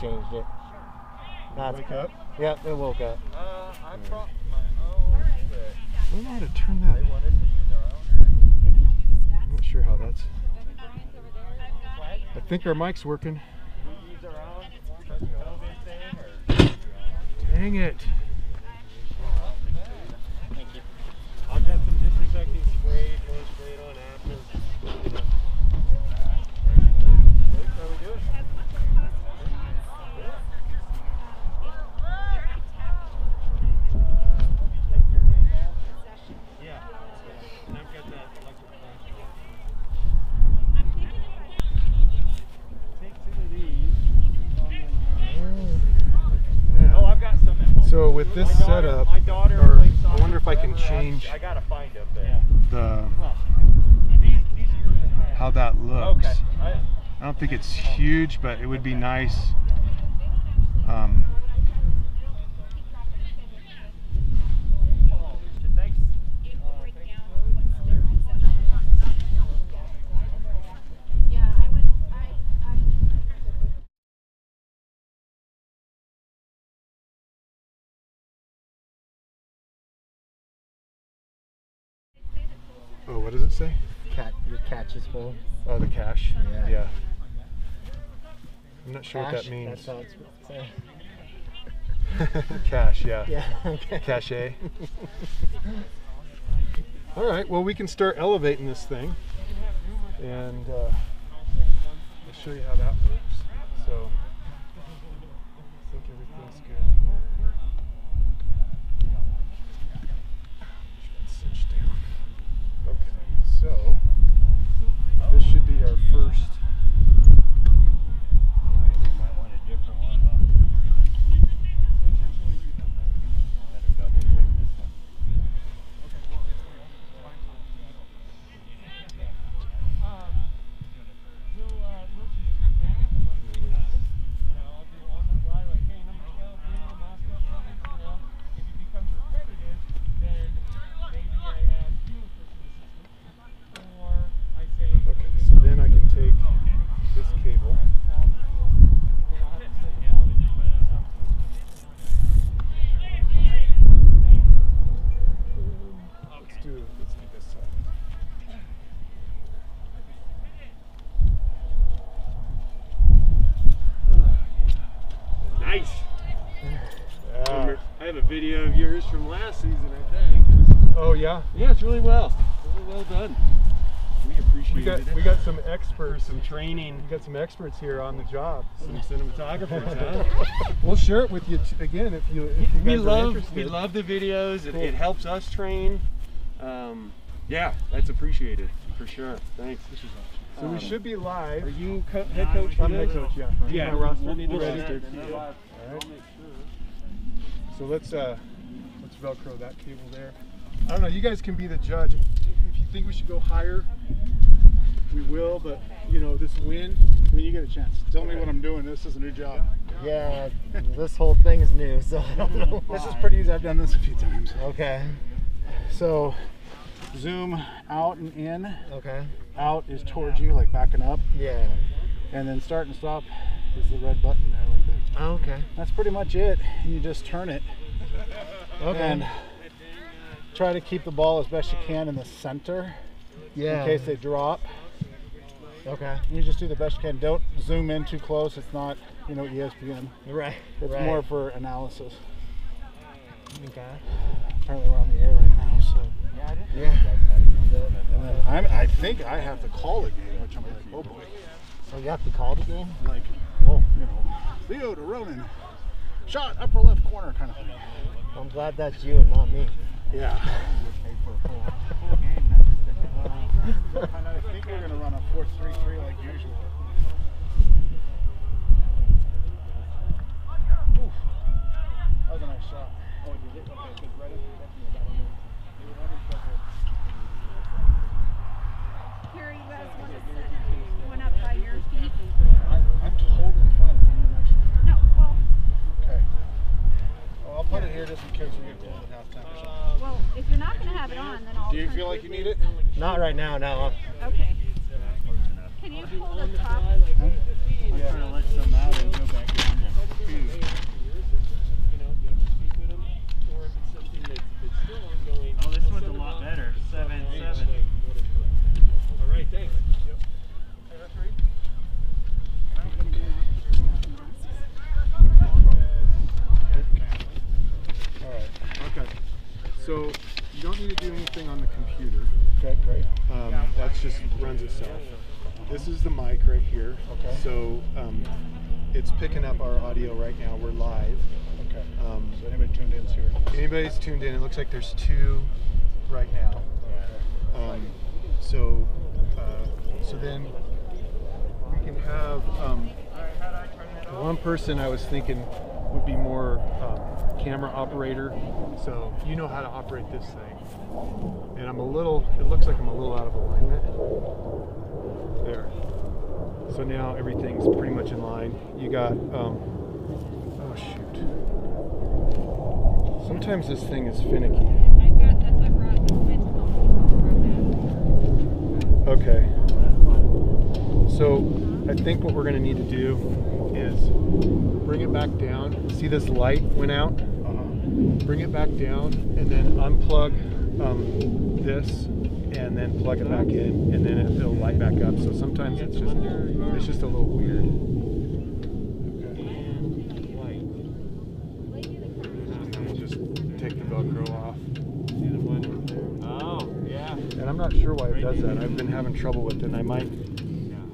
I changed it. That's Wake up. Yep, it woke up. Uh, I brought my own, but We might have turned that. they want to use our own. I'm not sure how that's. I think our mic's working. Dang we use our own for the COVID thing, or Dang it. I've got some disinfecting spray, going spray it on after. that's how we do it. Yeah. And I've got that electric flash. Take two of these. Yeah. Oh, I've got some at home. So with this My daughter- setup, my daughter or plays I soccer wonder if I can forever. I- change I gotta find but Yeah. the Well, these, these are yours to have. how that looks. okay. I, I don't think it's huge, but it would be nice. Um, thanks. oh, what does it say? Cat, catch is full. Oh, the cache? Yeah. Yeah. I'm not sure Cache, what that means. That's how it's say. Yeah. Yeah. Okay. Cache. All right. Well, we can start elevating this thing, and uh, I'll show you how that works. So, I think everything's good. Cinch down. Okay. So, this should be our first. You might want a different one, huh? Better double check this one. Okay. So then I can take this cable. Let's do let's do this side. Nice. Yeah. I have a video of yours from last season, I think. Oh yeah. Yeah, it's really well. Really well done. We appreciate We got it. we got some experts. some training. We got some experts here on the job. Some cinematographers, huh? we'll share it with you t- again if you if you we guys are love interested. we love the videos. It, Cool. it helps us train. Um, yeah, that's appreciated for sure. Thanks. So we Um, should be live. Are you co- head coach? for I'm head coach, yeah. Yeah, My roster. we'll need to Ready? register. All right. So let's uh let's velcro that cable there. I don't know. You guys can be the judge. If you think we should go higher, we will. But you know, this wind. When you get a chance, tell me what I'm doing. This is a new job. Yeah, this whole thing is new, so I don't know. This is pretty easy. I've done this a few times. Okay. So, zoom out and in. Okay. Out is towards you, like backing up, Yeah. and then start and stop is the red button there, like that. Oh, okay. That's pretty much it. You just turn it Okay. and try to keep the ball as best you can in the center yeah. in case they drop. Okay. You just do the best you can. Don't zoom in too close. It's not, you know, ESPN. Right. It's right. more for analysis. Okay. Apparently, we're on the air right now, so. Yeah. And then I'm, I think I have to call the game, which I'm like, oh boy. So you have to call the game? Like, oh, you know, Leo to Ronan, shot upper left corner kind of thing. I'm glad that's you and not me. Yeah. I think we're going to run a 4 3 3 like usual. Oof. That was a nice shot. Oh, did it? Okay, good. Right up definitely about a minute. They were having trouble. Here you guys want to set one up by your feet? I, I'm totally fine with doing it next year. No, well, Okay. Oh, I'll put it here just in case we get cold at halftime or something. Um, well, if you're not going to have it on, then I'll. Do you feel like you need it? Not right now, no. Okay. Can you pull the top? Yeah. let some um, out and go back in. too. You know, you have to speak with them, or if it's something that's, that's still ongoing. Oh, this I'll one's a send them lot off better. to Seven, Hey, seven. say what is correct. All right, thanks. All right. Okay. So you don't need to do anything on the computer. Okay, great. Um, that just runs itself. This is the mic right here. Okay. So um, it's picking up our audio right now. We're live. Okay. Um, So anybody tuned in's here? anybody's tuned in. It looks like there's two right now. Um, so, uh, so then we can have um, one person. I was thinking would be more um, camera operator. So you know how to operate this thing. And I'm a little. It looks like I'm a little out of alignment. There. So now everything's pretty much in line. You got. Um, oh shoot. Sometimes this thing is finicky. Okay. So I think what we're gonna need to do is bring it back down. See this light went out? Uh-huh. Bring it back down and then unplug um, this and then plug it back in and then it, it'll light back up. So sometimes it's just it's just a little weird. And we'll just take the Velcro off. See the one over there? Oh, yeah. And I'm not sure why it does that. I've been having trouble with it. And I might,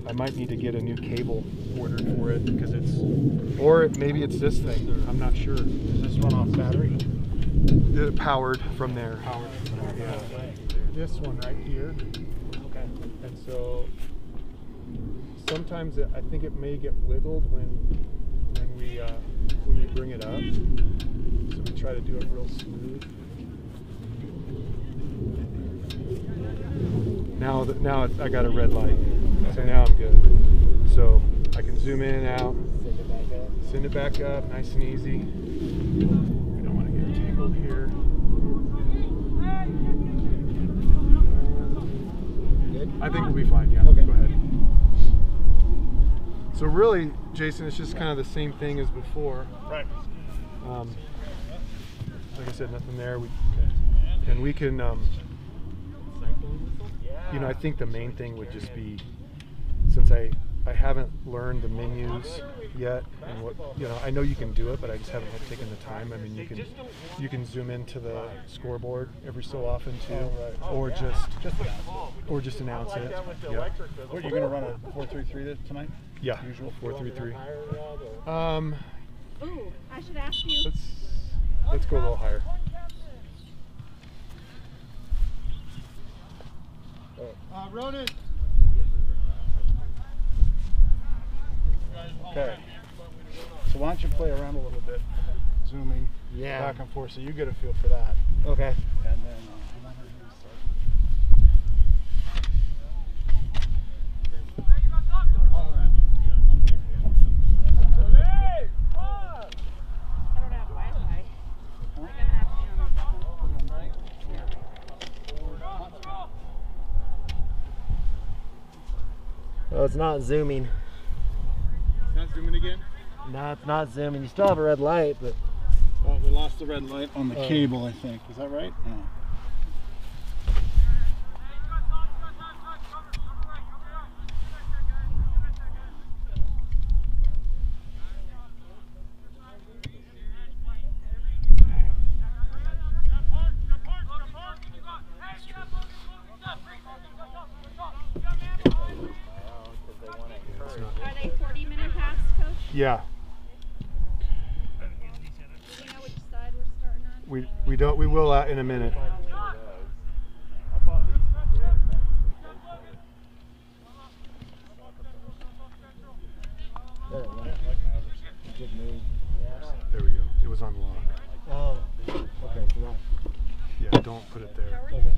I might need to get a new cable ordered for it because it's, or maybe it's this thing. I'm not sure. Does this run off battery? Uh, powered from there. Powered from there. Yeah. This one right here. Okay. And so sometimes it, I think it may get wiggled when when we uh, when we bring it up. So we try to do it real smooth. Now that now I got a red light, so now I'm good. So I can zoom in and out, Send it back up. send it back up, nice and easy. We don't want to get tangled here. Good? I think we'll be fine. Yeah. Okay. Go ahead. So really, Jason, it's just kind of the same thing as before. Right. Um, like I said, nothing there. We and we can. Um, you know, I think the main thing would just be since I I haven't learned the menus yet, and what you know, I know you can do it, but I just haven't had taken the time. I mean, you can you can zoom into the scoreboard every so often too, or just Just announce it. or just announce it. Yeah. What, you gonna run a four three three tonight? Yeah. Usual. Four three three. Higher route or? Um, Ooh, I should ask you. let's let's go a little higher. Uh, Ronan. Okay. So why don't you play around a little bit, zooming Yeah. back and forth, so you get a feel for that, Okay. and then. Uh, I don't have Wi-Fi. I'm gonna have to be on my phone. Oh, it's not zooming. Zooming again. No, it's not zooming. You still have a red light, but Oh, we lost the red light on the Oh. cable, I think. Is that right? No. Are they 40 minute halves, coach? Yeah. Do you know which side we're starting on? We we don't we will uh, in a minute. there it went. Good move. There we go. It was on lock. Oh, okay. Yeah, don't put it there. okay.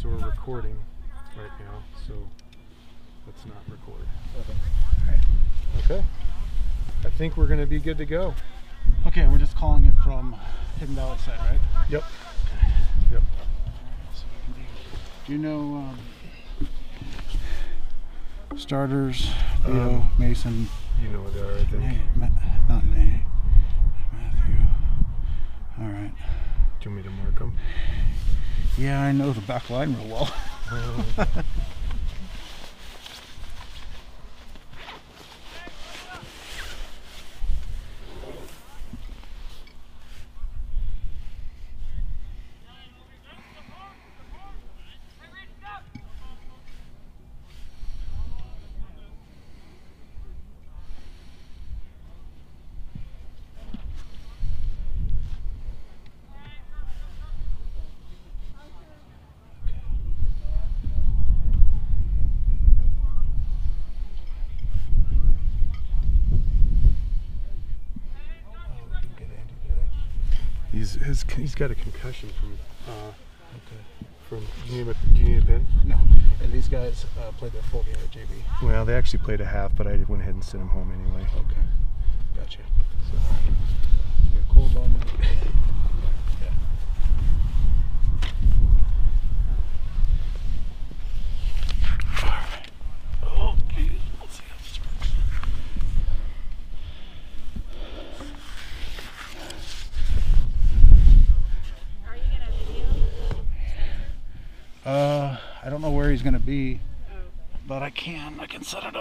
So we're recording right now. So let's not record. Okay. Okay. I think we're going to be good to go. Okay, we're just calling it from Hidden Valley side, right? Yep. Okay. Yep. Do, you know um, starters, Theo, um, Mason? You know what they are, I think. Hey, Ma not Nate. Matthew. All right. Do you want me to mark them? Yeah, I know the back line real well. his he's got a concussion from uh from do you need a, do you need a pin? No, and these guys uh, played their full game at JV. Well, they actually played a half, but I went ahead and sent him home anyway. Okay, gotcha. So, cold long night. Yeah. Oh, geez. Let's see how this works. Are you gonna video? Uh, I don't know where he's gonna be, Oh, but I can.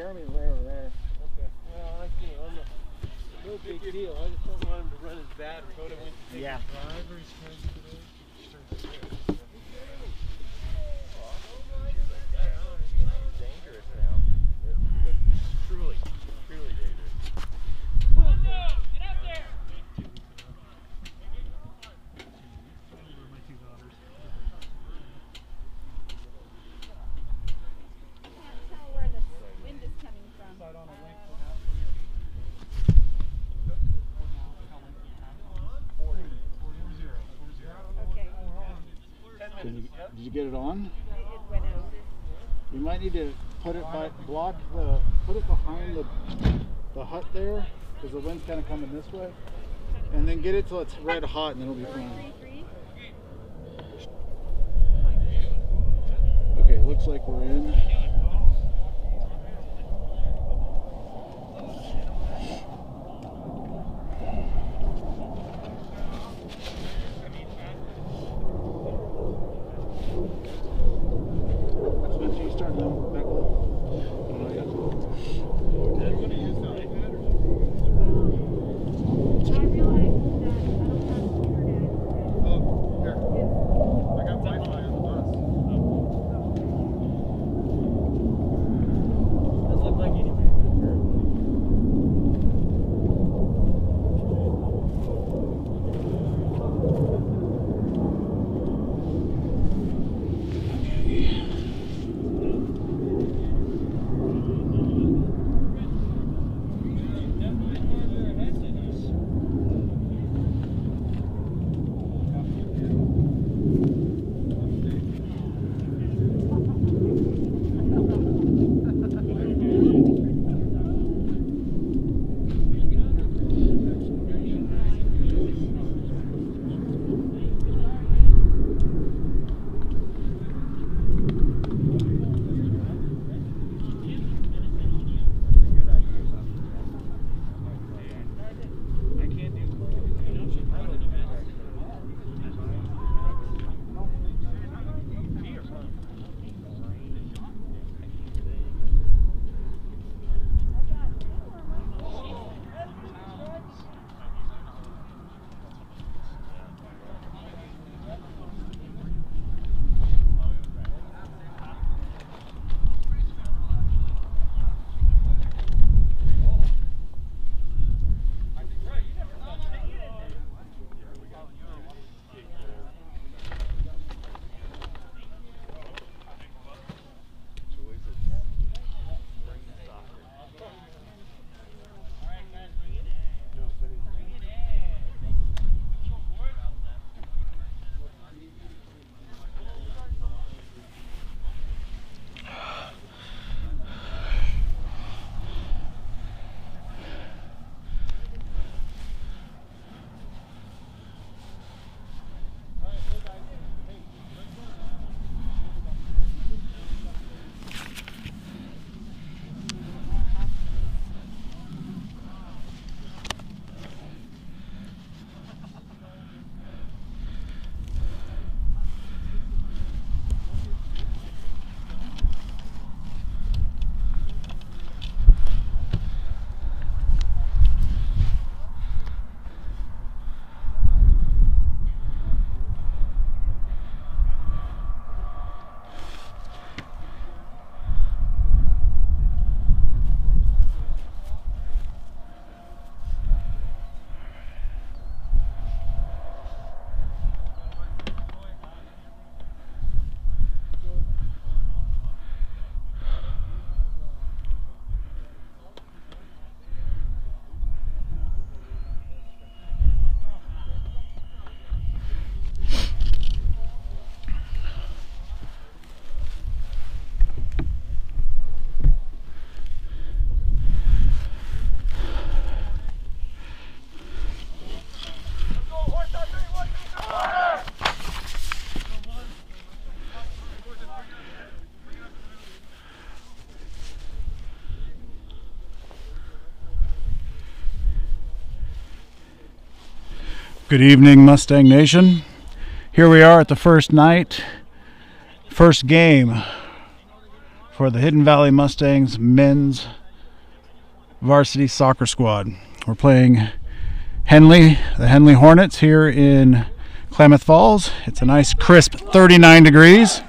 Jeremy's way over there. Okay. Well, I can't. I'm a, no big deal. I just don't want him to run as bad. Rhoda went to take Yeah. driver's test today. Dangerous now. Truly, truly dangerous. Can't tell where the wind is coming from. Okay, Did you, did you get it on? You might need to put it by, block the, put it behind the, the hut there, because the wind's kind of coming this way. And then get it till it's red hot and it'll be fine. Okay, looks like we're in. Good evening, Mustang Nation. Here we are at the first night, first game for the Hidden Valley Mustangs men's varsity soccer squad. We're playing Henley, the Henley Hornets here in Klamath Falls. It's a nice crisp 39 degrees.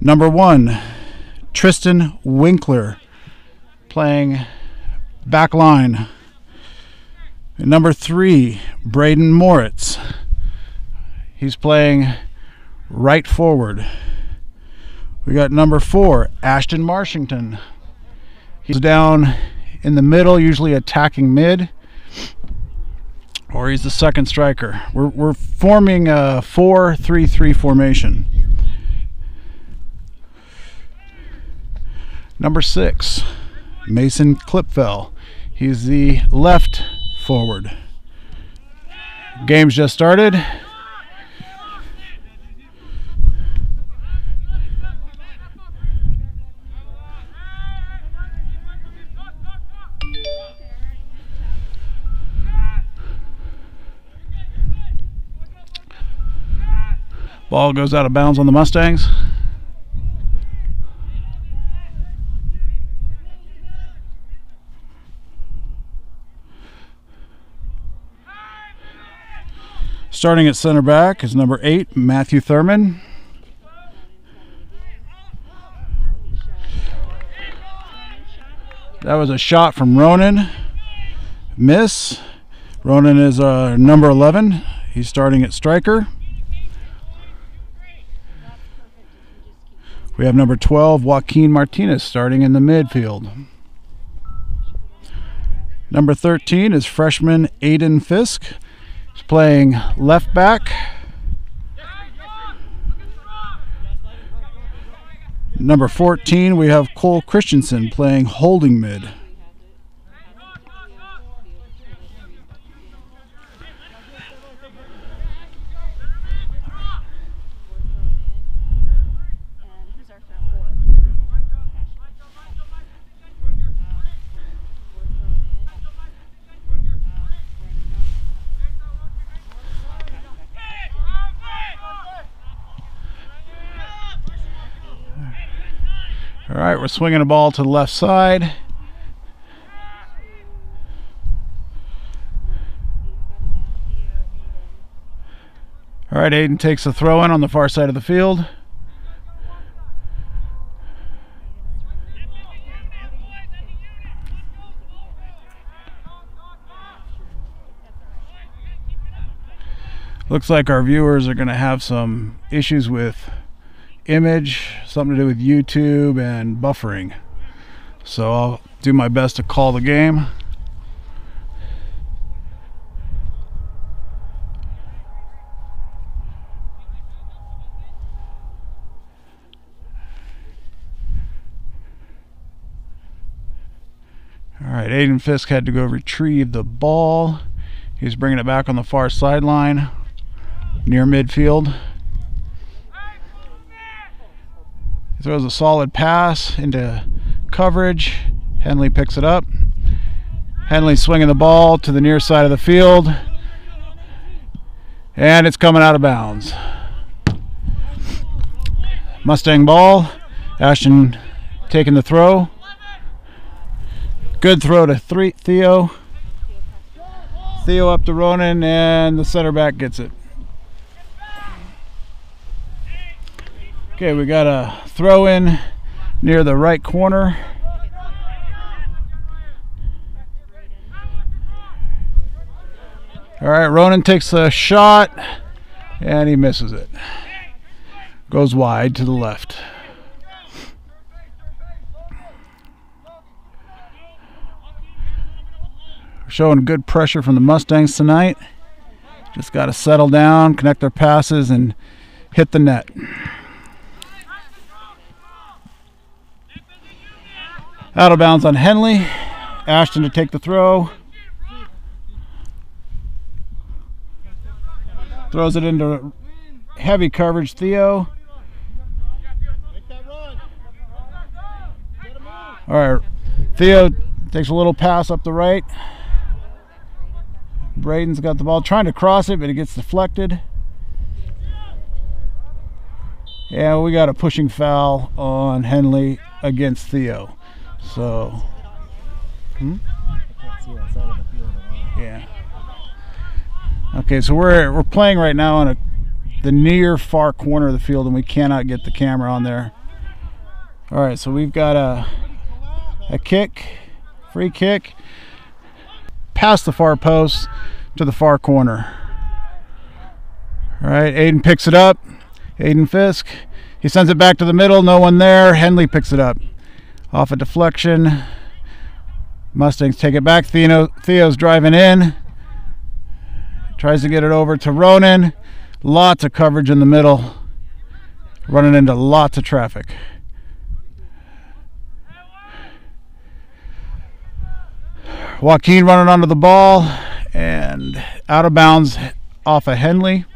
Number one, Tristan Winkler playing back line. Number three, Braden Moritz. He's playing right forward. We got number four, Ashton Marshington. He's down in the middle, usually attacking mid, or he's the second striker. We're, we're forming a 4 3 3 formation. Number six, Mason Clipfell. He's the left forward. Game's just started. Ball goes out of bounds on the Mustangs. Starting at center back is number eight, Matthew Thurman. That was a shot from Ronan. Miss. Ronan is uh, number 11. He's starting at striker. We have number 12, Joaquin Martinez, starting in the midfield. Number 13 is freshman Aiden Fisk. Playing left back. Number 14, we have Cole Christensen playing holding mid. And who's our fourth? All right, we're swinging a ball to the left side. All right, Aiden takes the throw in on the far side of the field. Looks like our viewers are going to have some issues with image, something to do with YouTube and buffering. So I'll do my best to call the game. All right, Aiden Fisk had to go retrieve the ball. He's bringing it back on the far sideline near midfield. Throws a solid pass into coverage. Henley picks it up. Henley swinging the ball to the near side of the field. And it's coming out of bounds. Mustang ball. Ashton taking the throw. Good throw to three, Theo. Theo up to Ronan, and the center back gets it. Okay, we got a throw in near the right corner. All right, Ronan takes a shot and he misses it. Goes wide to the left. Showing good pressure from the Mustangs tonight. Just got to settle down, connect their passes, and hit the net. Out of bounds on Henley. Ashton to take the throw. Throws it into heavy coverage, Theo. All right, Theo takes a little pass up the right. Braden's got the ball trying to cross it, but it gets deflected. Yeah, we got a pushing foul on Henley against Theo. So, hmm? Yeah. Okay, so we're we're playing right now on a the near far corner of the field, and we cannot get the camera on there. All right, so we've got a a kick, free kick, past the far post to the far corner. All right, Aiden picks it up. Aiden Fisk. He sends it back to the middle. No one there. Henley picks it up. Off a deflection. Mustangs take it back. Theo, Theo's driving in. Tries to get it over to Ronan. Lots of coverage in the middle. Running into lots of traffic. Joaquin running onto the ball and out of bounds off of Henley.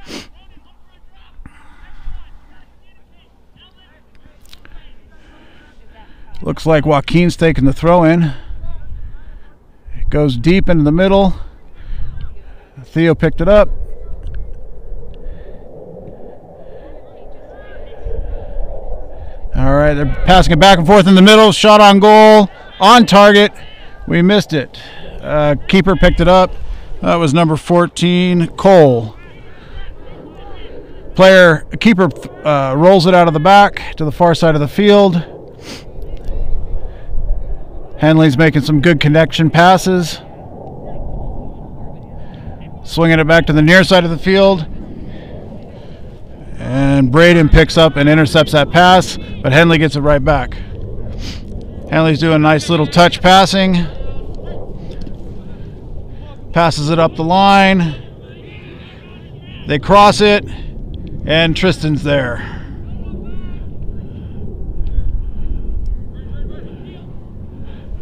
Looks like Joaquin's taking the throw in. It goes deep into the middle. Theo picked it up. All right, they're passing it back and forth in the middle. Shot on goal, on target. We missed it. Uh, keeper picked it up. That was number 14, Cole. Player keeper uh, rolls it out of the back to the far side of the field. Henley's making some good connection passes. Swinging it back to the near side of the field. And Braden picks up and intercepts that pass, but Henley gets it right back. Henley's doing a nice little touch passing. Passes it up the line. They cross it, and Tristan's there.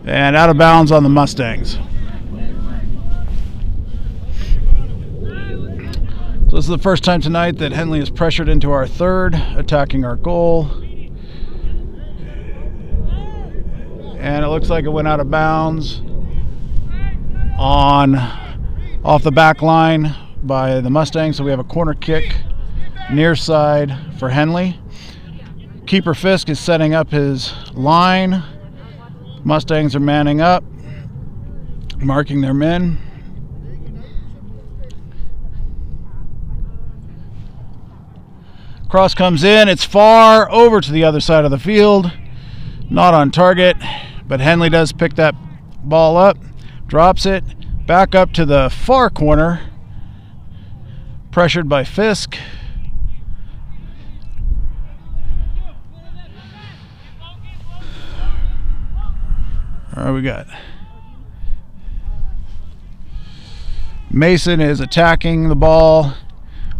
And out of bounds on the Mustangs. So this is the first time tonight that Henley is pressured into our third, attacking our goal. And it looks like it went out of bounds on off the back line by the Mustangs. So we have a corner kick near side for Henley. Keeper Fisk is setting up his line. Mustangs are manning up, marking their men. Cross comes in. It's far over to the other side of the field. Not on target, but Henley does pick that ball up, drops it back up to the far corner. Pressured by Fisk. All right, we got Mason is attacking the ball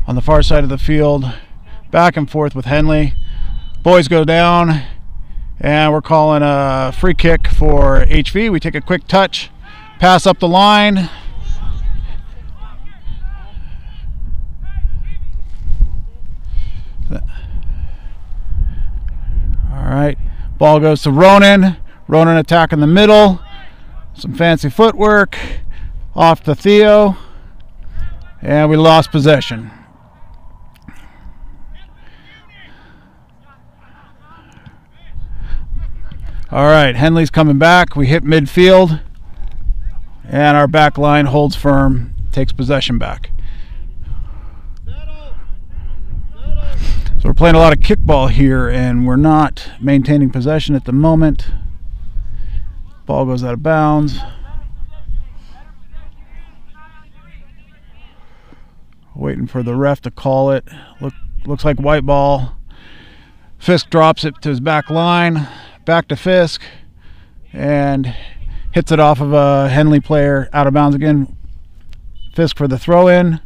on the far side of the field back and forth with Henley. Boys go down, and we're calling a free kick for HV. We take a quick touch, pass up the line. All right, ball goes to Ronan. Ronan attack in the middle. Some fancy footwork off to Theo, and we lost possession. All right, Henley's coming back. We hit midfield, and our back line holds firm, takes possession back. So we're playing a lot of kickball here, and we're not maintaining possession at the moment. Ball goes out of bounds. Waiting for the ref to call it. Look, looks like white ball. Fisk drops it to his back line back to Fisk and hits it off of a Henley player out of bounds again. Fisk for the throw in.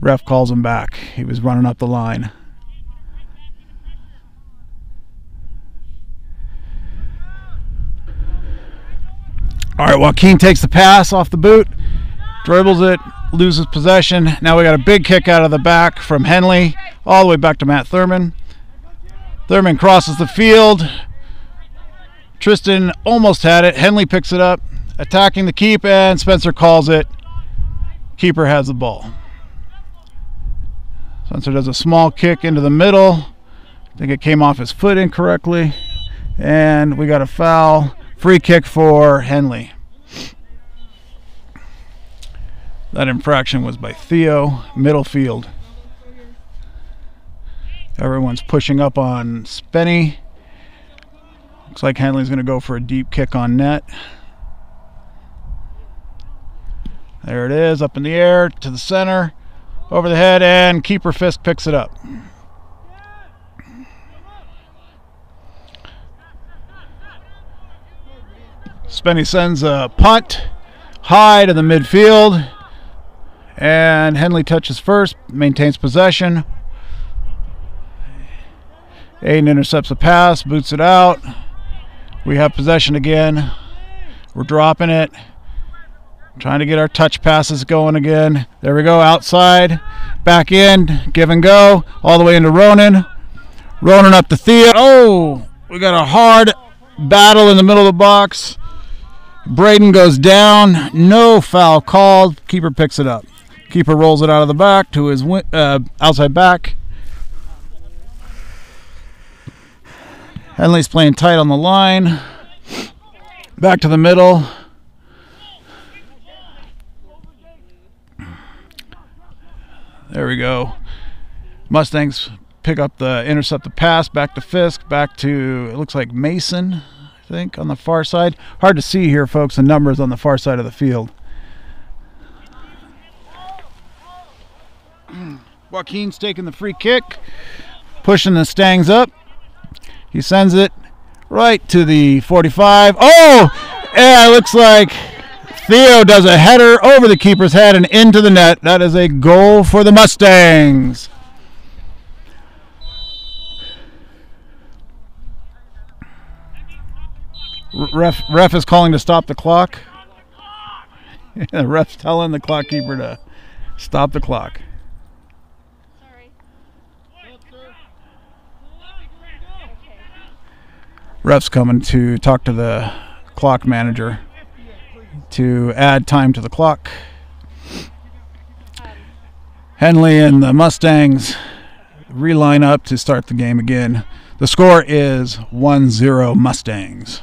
Ref calls him back. He was running up the line. All right, Joaquin takes the pass off the boot, dribbles it, loses possession. Now we got a big kick out of the back from Henley, all the way back to Matt Thurman. Thurman crosses the field, Tristan almost had it. Henley picks it up, attacking the keep, and Spencer calls it. Keeper has the ball. Spencer does a small kick into the middle. I think it came off his foot incorrectly. And we got a foul. Free kick for Henley. That infraction was by Theo, middle field. Everyone's pushing up on Spenny. Looks like Henley's going to go for a deep kick on net. There it is, up in the air to the center, over the head, and keeper Fisk picks it up. Spenny sends a punt high to the midfield, and Henley touches first, maintains possession. Aiden intercepts a pass, boots it out. We have possession again. We're dropping it. Trying to get our touch passes going again. There we go, outside, back in, give and go, all the way into Ronan. Ronan up to Theo. Oh, we got a hard battle in the middle of the box. Braden goes down. No foul called. Keeper picks it up. Keeper rolls it out of the back to his uh, outside back. Henley's playing tight on the line. Back to the middle. There we go. Mustangs pick up the intercept the pass back to Fisk, back to it looks like Mason, think, on the far side. Hard to see here, folks, the numbers on the far side of the field. Joaquin's taking the free kick, pushing the Stangs up. He sends it right to the 45. Oh! Yeah, it looks like Theo does a header over the keeper's head and into the net. That is a goal for the Mustangs. Ref, ref is calling to stop the clock. the ref's telling the clock keeper to stop the clock. Ref's coming to talk to the clock manager to add time to the clock. Henley and the Mustangs reline up to start the game again. The score is 1 0 Mustangs.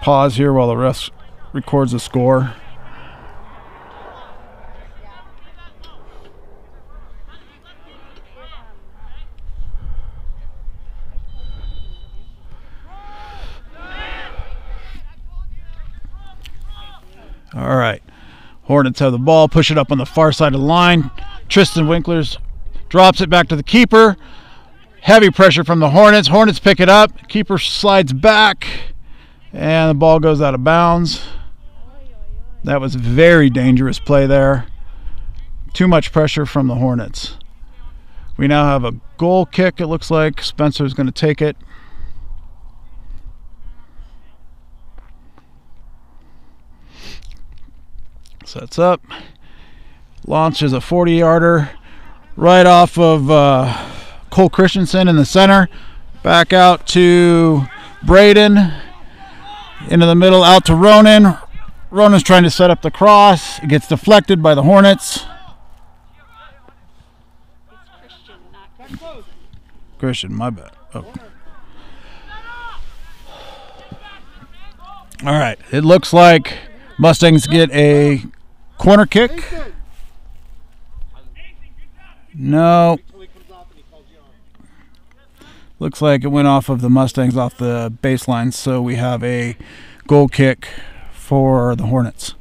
Pause here while the ref records the score. All right. Hornets have the ball, push it up on the far side of the line. Tristan Winklers drops it back to the keeper. Heavy pressure from the Hornets. Hornets pick it up. Keeper slides back, and the ball goes out of bounds. That was very dangerous play there. Too much pressure from the Hornets. We now have a goal kick, it looks like. Spencer's going to take it. Sets up. Launches a 40 yarder right off of uh, Cole Christensen in the center. Back out to Braden. Into the middle, out to Ronan. Ronan's trying to set up the cross. It gets deflected by the Hornets. Christian, my bad. Oh. All right. It looks like Mustangs get a corner kick. No. Looks like it went off of the Mustangs off the baseline, so we have a goal kick for the Hornets.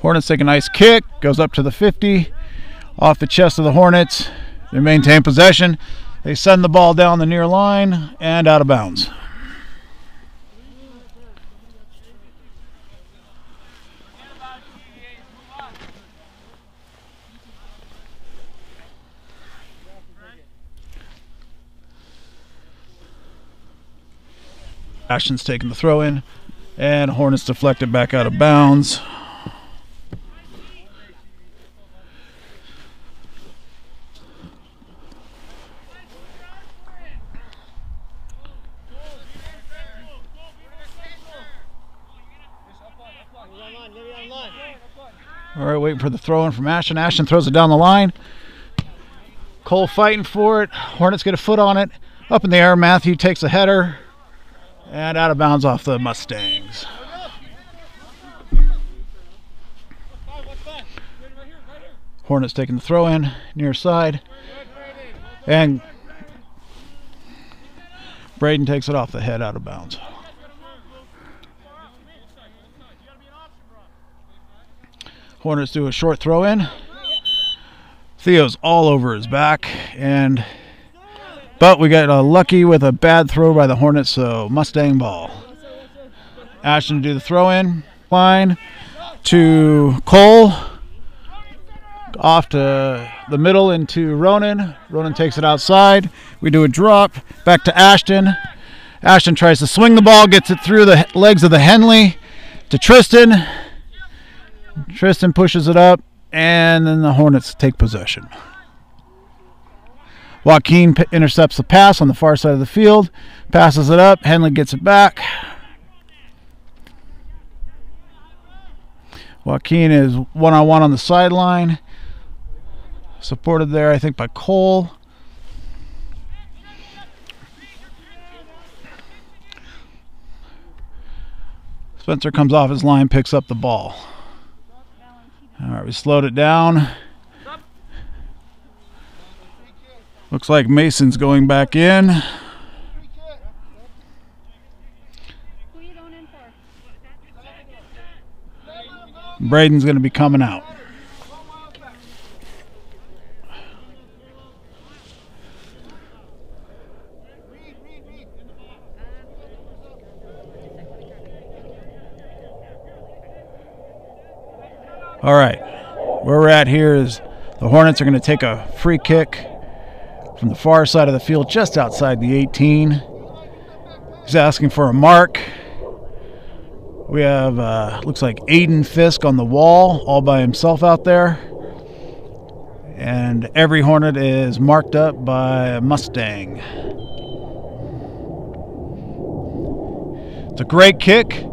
Hornets take a nice kick, goes up to the 50, off the chest of the Hornets. They maintain possession. They send the ball down the near line and out of bounds. Ashton's taking the throw in, and Hornets deflected back out of bounds. All right, waiting for the throw in from Ashton. Ashton throws it down the line. Cole fighting for it. Hornets get a foot on it. Up in the air, Matthew takes a header and out of bounds off the Mustangs. Hornets taking the throw in near side. And Braden takes it off the head out of bounds. Hornets do a short throw in. Theo's all over his back, and but we got uh, lucky with a bad throw by the Hornets, so Mustang ball. Ashton to do the throw in line to Cole, off to the middle into Ronan. Ronan takes it outside. We do a drop back to Ashton. Ashton tries to swing the ball, gets it through the legs of the Henley to Tristan. Tristan pushes it up, and then the Hornets take possession. Joaquin intercepts the pass on the far side of the field, passes it up. Henley gets it back. Joaquin is one on one on the sideline, supported there, I think, by Cole. Spencer comes off his line, picks up the ball. All right, we slowed it down. Looks like Mason's going back in. Braden's going to be coming out. All right. Where we're at here is the Hornets are going to take a free kick from the far side of the field, just outside the 18. He's asking for a mark. We have, uh, looks like Aiden Fisk on the wall, all by himself out there. And every Hornet is marked up by a Mustang. It's a great kick.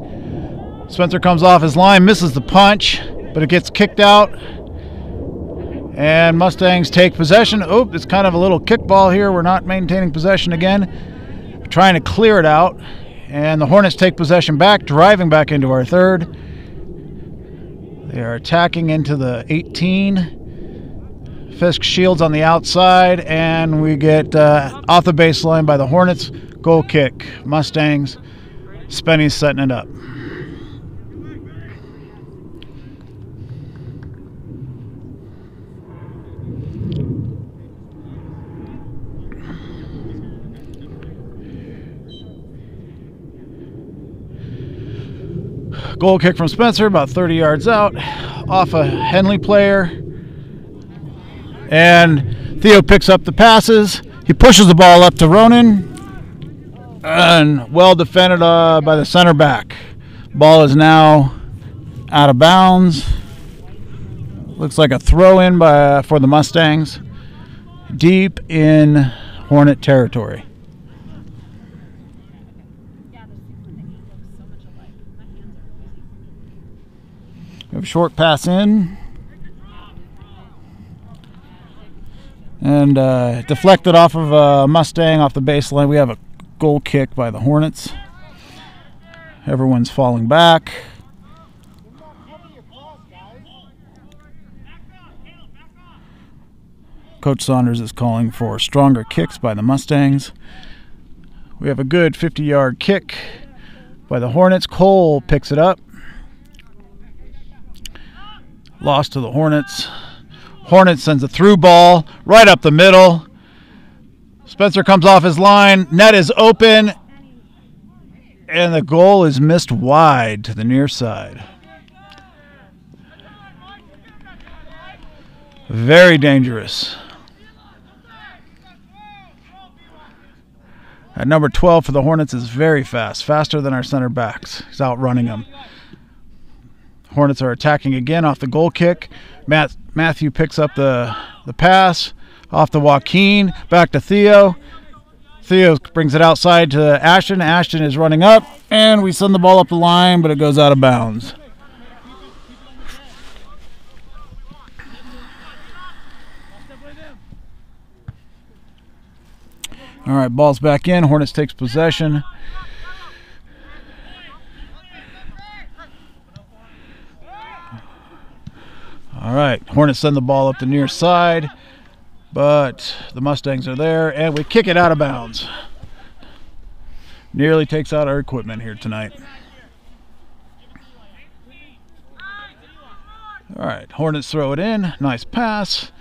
Spencer comes off his line, misses the punch, but it gets kicked out. And Mustangs take possession. Oop, it's kind of a little kickball here. We're not maintaining possession again. We're trying to clear it out. And the Hornets take possession back, driving back into our third. They are attacking into the 18. Fisk shields on the outside, and we get uh, off the baseline by the Hornets. Goal kick. Mustangs. Spenny's setting it up. Goal kick from Spencer, about 30 yards out, off a Henley player. And Theo picks up the passes. He pushes the ball up to Ronan. And well defended uh, by the center back. Ball is now out of bounds. Looks like a throw in by for the Mustangs. Deep in Hornet territory. Yeah, the six and the eight look so much alike. My hands are Have a short pass in. And uh, deflected off of a Mustang off the baseline. We have a goal kick by the Hornets. Everyone's falling back. Coach Saunders is calling for stronger kicks by the Mustangs. We have a good 50 yard kick by the Hornets. Cole picks it up. Lost to the Hornets. Hornets sends a through ball right up the middle. Spencer comes off his line. Net is open. And the goal is missed wide to the near side. Very dangerous. At number 12 for the Hornets is very fast, faster than our center backs. He's outrunning them. Hornets are attacking again off the goal kick. Matt Matthew picks up the the pass off the Joaquin, back to Theo. Theo brings it outside to Ashton. Ashton is running up, and we send the ball up the line, but it goes out of bounds. All right, ball's back in. Hornets takes possession. All right, Hornets send the ball up the near side, but the Mustangs are there, and we kick it out of bounds. Nearly takes out our equipment here tonight. All right, Hornets throw it in. Nice pass.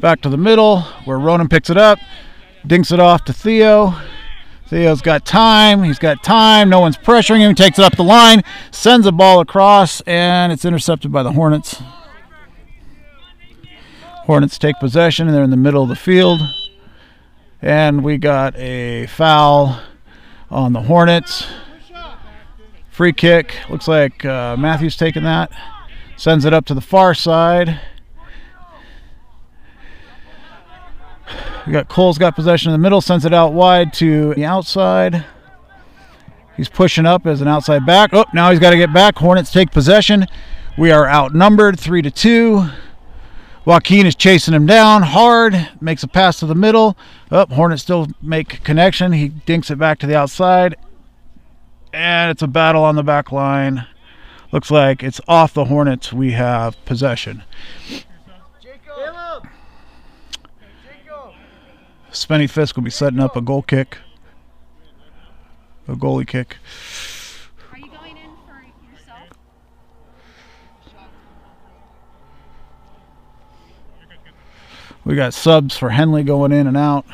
Back to the middle where Ronan picks it up, dinks it off to Theo. Theo's got time. He's got time. No one's pressuring him. He takes it up the line, sends the ball across, and it's intercepted by the Hornets. Hornets take possession, and they're in the middle of the field. And we got a foul on the Hornets. Free kick. Looks like uh, Matthews taking that. Sends it up to the far side. We got Cole's got possession in the middle, sends it out wide to the outside. He's pushing up as an outside back. Oh, now he's got to get back. Hornets take possession. We are outnumbered three to two. Joaquin is chasing him down hard, makes a pass to the middle. Up, oh, Hornets still make connection. He dinks it back to the outside, and it's a battle on the back line. Looks like it's off the Hornets. We have possession. Spenny Fisk will be setting up a goal kick, a goalie kick. Are you going in for yourself? We got subs for Henley going in and out.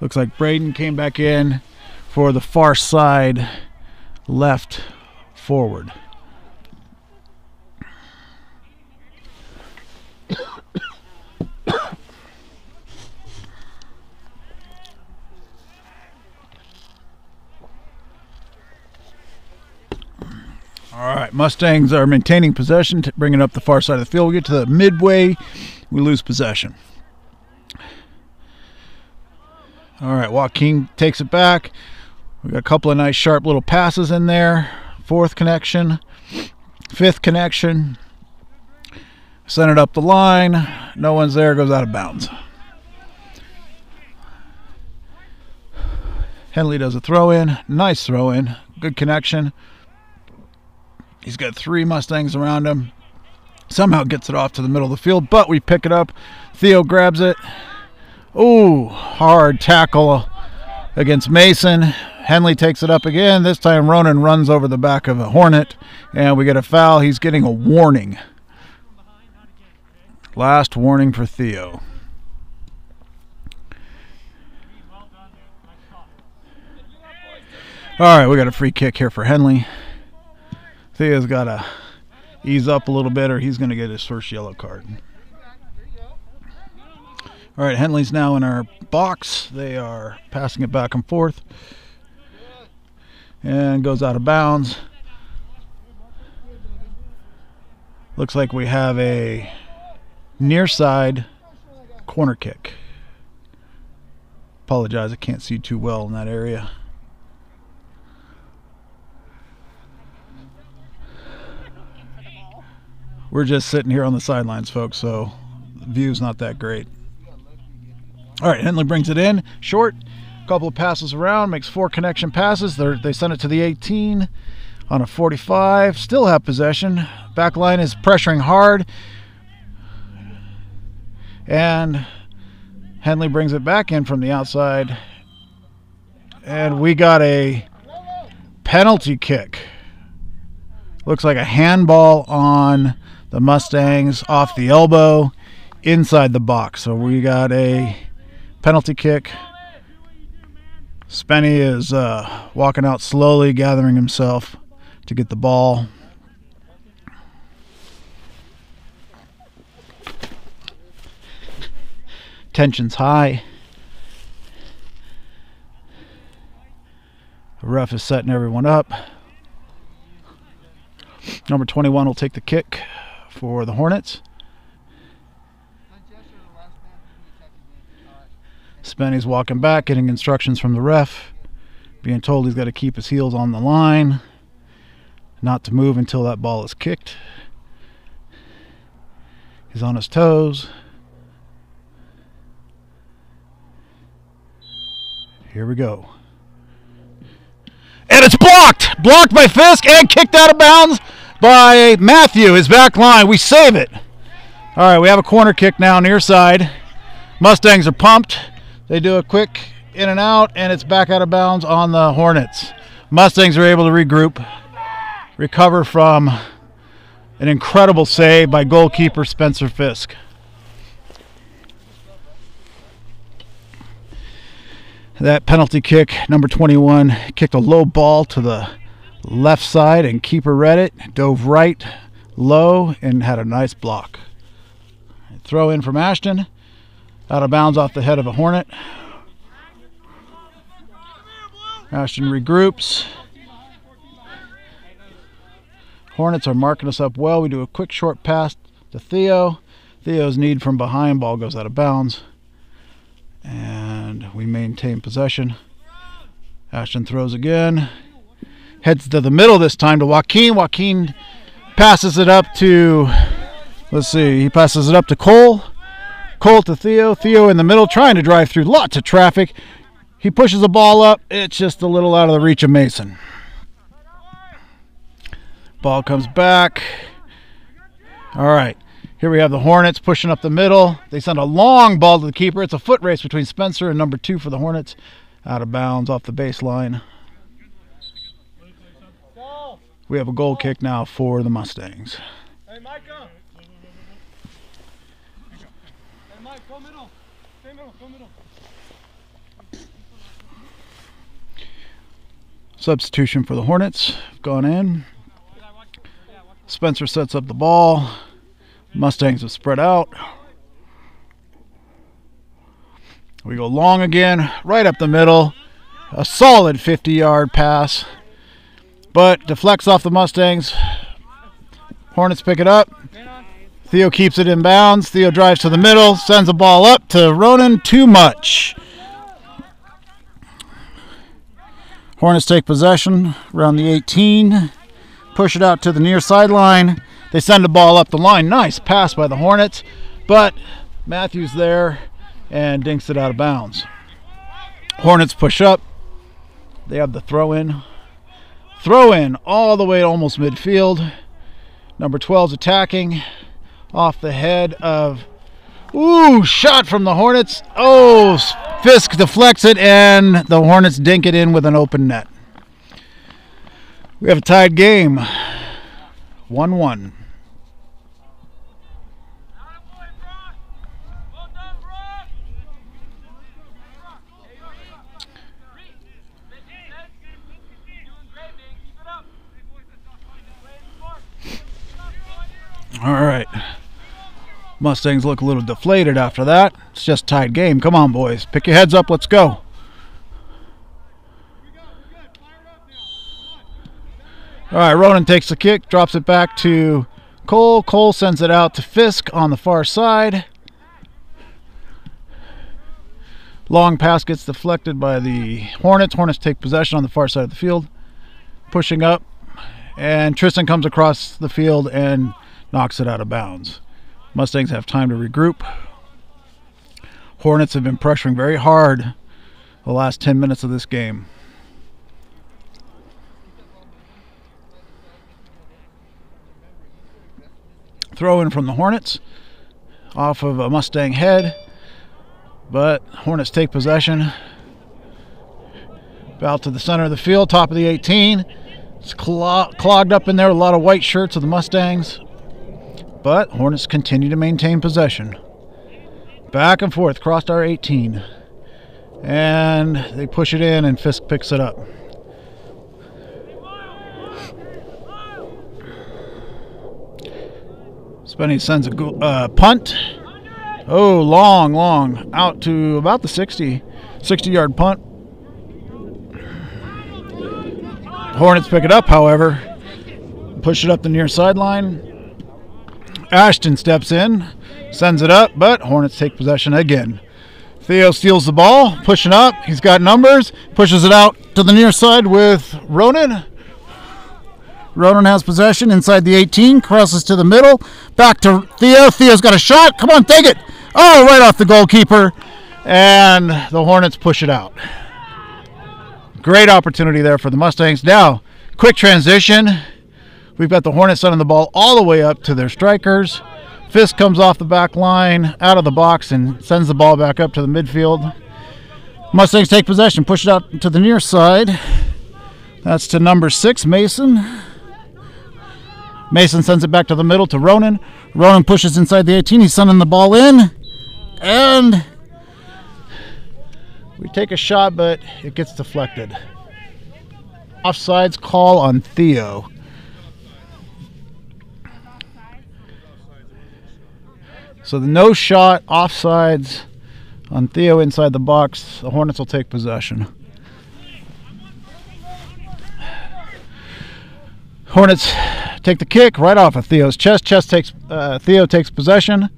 Looks like Braden came back in for the far side left forward. All right, Mustangs are maintaining possession, bringing up the far side of the field. We get to the midway, we lose possession. All right, Joaquin takes it back. We got a couple of nice, sharp little passes in there. Fourth connection, fifth connection. Send it up the line. No one's there. Goes out of bounds. Henley does a throw in. Nice throw in. Good connection. He's got three Mustangs around him. Somehow gets it off to the middle of the field, but we pick it up. Theo grabs it. Ooh, hard tackle against Mason. Henley takes it up again. This time Ronan runs over the back of a Hornet, and we get a foul. He's getting a warning. Last warning for Theo. All right, we got a free kick here for Henley. Theo's got to ease up a little bit or he's going to get his first yellow card. All right, Henley's now in our box. They are passing it back and forth. And goes out of bounds. Looks like we have a near side corner kick. Apologize, I can't see too well in that area. We're just sitting here on the sidelines, folks, so the view's not that great. All right, Henley brings it in short, couple of passes around, makes four connection passes. They're, they send it to the 18 on a 45. Still have possession. Back line is pressuring hard. And Henley brings it back in from the outside. And we got a penalty kick. Looks like a handball on the Mustangs off the elbow inside the box. So we got a penalty kick. Spenny is uh, walking out slowly, gathering himself to get the ball. Tension's high. The ref is setting everyone up. Number 21 will take the kick for the Hornets. Spenny's walking back, getting instructions from the ref, being told he's got to keep his heels on the line, not to move until that ball is kicked. He's on his toes. Here we go. And it's blocked! Blocked by Fisk and kicked out of bounds by Matthew, his back line. We save it. All right, we have a corner kick now near side. Mustangs are pumped. They do a quick in and out, and it's back out of bounds on the Hornets. Mustangs are able to regroup, recover from an incredible save by goalkeeper Spencer Fisk. That penalty kick, number 21, kicked a low ball to the left side, and keeper read it, dove right low, and had a nice block. Throw in from Ashton, out of bounds off the head of a Hornet. Ashton regroups. Hornets are marking us up well. We do a quick short pass to Theo. Theo's need from behind. Ball goes out of bounds. And we maintain possession. Ashton throws again. Heads to the middle this time to Joaquin. Joaquin passes it up to, let's see, he passes it up to Cole. Cole to Theo. Theo in the middle trying to drive through lots of traffic. He pushes the ball up. It's just a little out of the reach of Mason. Ball comes back. All right. Here we have the Hornets pushing up the middle. They send a long ball to the keeper. It's a foot race between Spencer and number two for the Hornets. Out of bounds off the baseline. We have a goal kick now for the Mustangs. Hey, Micah. Hey, Mike, go middle. Stay middle, go middle. Substitution for the Hornets. Gone in. Spencer sets up the ball. Mustangs have spread out. We go long again, right up the middle. A solid 50 yard pass, but deflects off the Mustangs. Hornets pick it up. Theo keeps it in bounds. Theo drives to the middle, sends a ball up to Ronan. Too much. Hornets take possession around the 18. Push it out to the near sideline. They send the ball up the line. Nice pass by the Hornets, but Matthews there and dinks it out of bounds. Hornets push up. They have the throw in. Throw in all the way to almost midfield. Number 12's attacking off the head of. Ooh, shot from the Hornets. Oh, Fisk deflects it, and the Hornets dink it in with an open net. We have a tied game 1 1. All right. Mustangs look a little deflated after that. It's just tied game. Come on, boys. Pick your heads up. Let's go. All right, Ronan takes the kick, drops it back to Cole. Cole sends it out to Fisk on the far side. Long pass gets deflected by the Hornets. Hornets take possession on the far side of the field, pushing up, and Tristan comes across the field and knocks it out of bounds. Mustangs have time to regroup. Hornets have been pressuring very hard the last 10 minutes of this game. Throw in from the Hornets off of a Mustang head, but Hornets take possession. Out to the center of the field, top of the 18. It's clog- clogged up in there, a lot of white shirts of the Mustangs. But Hornets continue to maintain possession. Back and forth, crossed our 18. And they push it in, and Fisk picks it up. Spenny sends a uh, punt. Oh, long, long. Out to about the 60, 60 yard punt. Hornets pick it up, however. Push it up the near sideline. Ashton steps in, sends it up, but Hornets take possession again. Theo steals the ball, pushing up. He's got numbers, pushes it out to the near side with Ronan. Ronan has possession inside the 18, crosses to the middle, back to Theo. Theo's got a shot. Come on, take it. Oh, right off the goalkeeper. And the Hornets push it out. Great opportunity there for the Mustangs. Now, quick transition. We've got the Hornets sending the ball all the way up to their strikers. Fisk comes off the back line, out of the box, and sends the ball back up to the midfield. Mustangs take possession, push it out to the near side. That's to number six, Mason. Mason sends it back to the middle to Ronan. Ronan pushes inside the 18. He's sending the ball in. And we take a shot, but it gets deflected. Offsides call on Theo. So the no shot, offsides on Theo inside the box. The Hornets will take possession. Hornets take the kick right off of Theo's chest. Chest takes uh, Theo takes possession.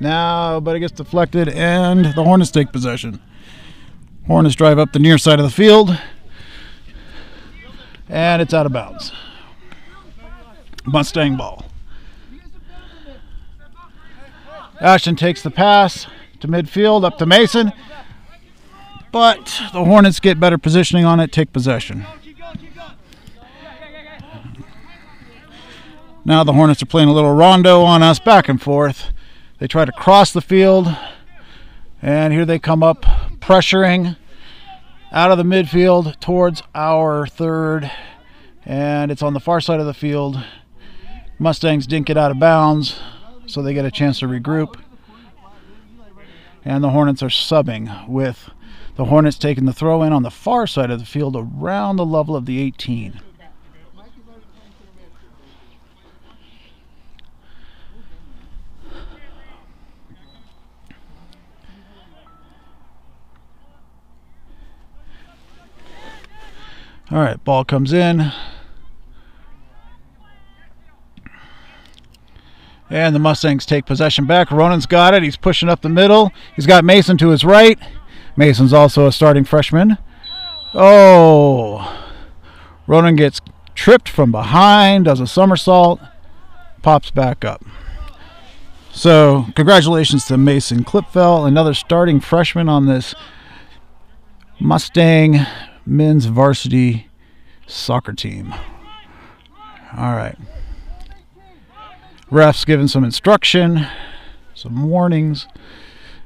Now, but it gets deflected, and the Hornets take possession. Hornets drive up the near side of the field, and it's out of bounds. Mustang ball. Ashton takes the pass to midfield, up to Mason. But the Hornets get better positioning on it, take possession. Now the Hornets are playing a little rondo on us, back and forth. They try to cross the field, and here they come up, pressuring out of the midfield towards our third, and it's on the far side of the field. Mustangs didn't get out of bounds, so they get a chance to regroup. And the Hornets are subbing with the Hornets taking the throw in on the far side of the field around the level of the 18. All right, ball comes in. And the Mustangs take possession back. Ronan's got it. He's pushing up the middle. He's got Mason to his right. Mason's also a starting freshman. Oh. Ronan gets tripped from behind, does a somersault, pops back up. So, congratulations to Mason Klipfel, another starting freshman on this Mustang men's varsity soccer team. All right. Refs giving some instruction, some warnings,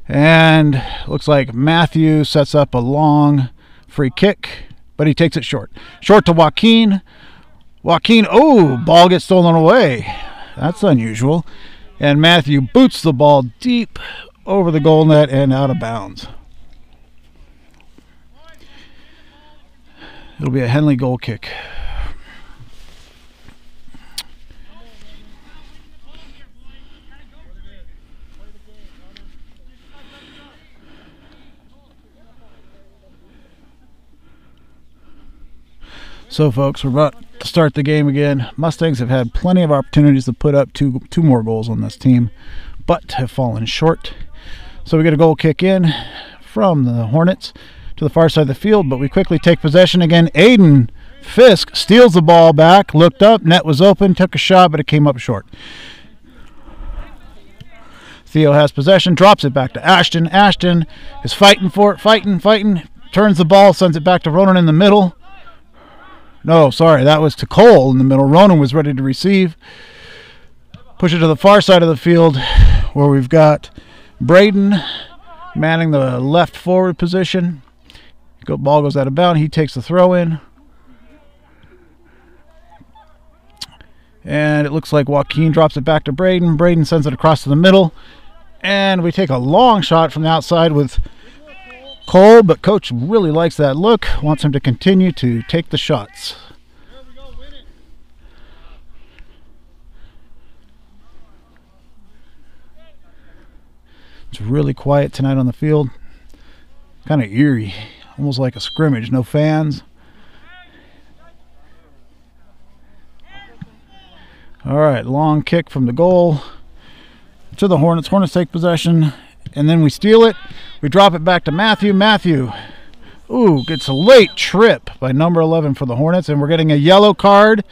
and looks like Matthew sets up a long free kick, but he takes it short. Short to Joaquin. Joaquin, oh, ball gets stolen away. That's unusual. And Matthew boots the ball deep over the goal net and out of bounds. It'll be a Henley goal kick. So, folks, we're about to start the game again. Mustangs have had plenty of opportunities to put up two two more goals on this team, but have fallen short. So we get a goal kick in from the Hornets to the far side of the field, but we quickly take possession again. Aiden Fisk steals the ball back, looked up, net was open, took a shot, but it came up short. Theo has possession, drops it back to Ashton. Ashton is fighting for it, fighting, fighting, turns the ball, sends it back to Ronan in the middle. No, sorry, that was to Cole in the middle. Ronan was ready to receive. Push it to the far side of the field where we've got Braden manning the left forward position. Ball goes out of bounds. He takes the throw in. And it looks like Joaquin drops it back to Braden. Braden sends it across to the middle. And we take a long shot from the outside with Cole, but coach really likes that look, wants him to continue to take the shots. It's really quiet tonight on the field. Kind of eerie, almost like a scrimmage, no fans. All right, long kick from the goal to the Hornets. Hornets take possession, and then we steal it. We drop it back to Matthew. Matthew, ooh, gets a late trip by number 11 for the Hornets, and we're getting a yellow card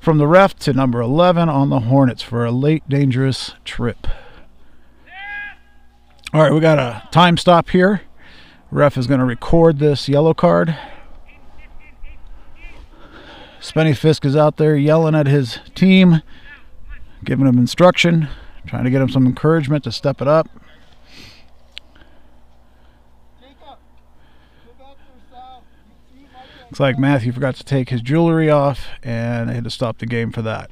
from the ref to number 11 on the Hornets for a late dangerous trip. All right, we got a time stop here. Ref is going to record this yellow card. Spenny Fisk is out there yelling at his team, giving them instruction, trying to get them some encouragement to step it up. Looks like Matthew forgot to take his jewelry off, and they had to stop the game for that.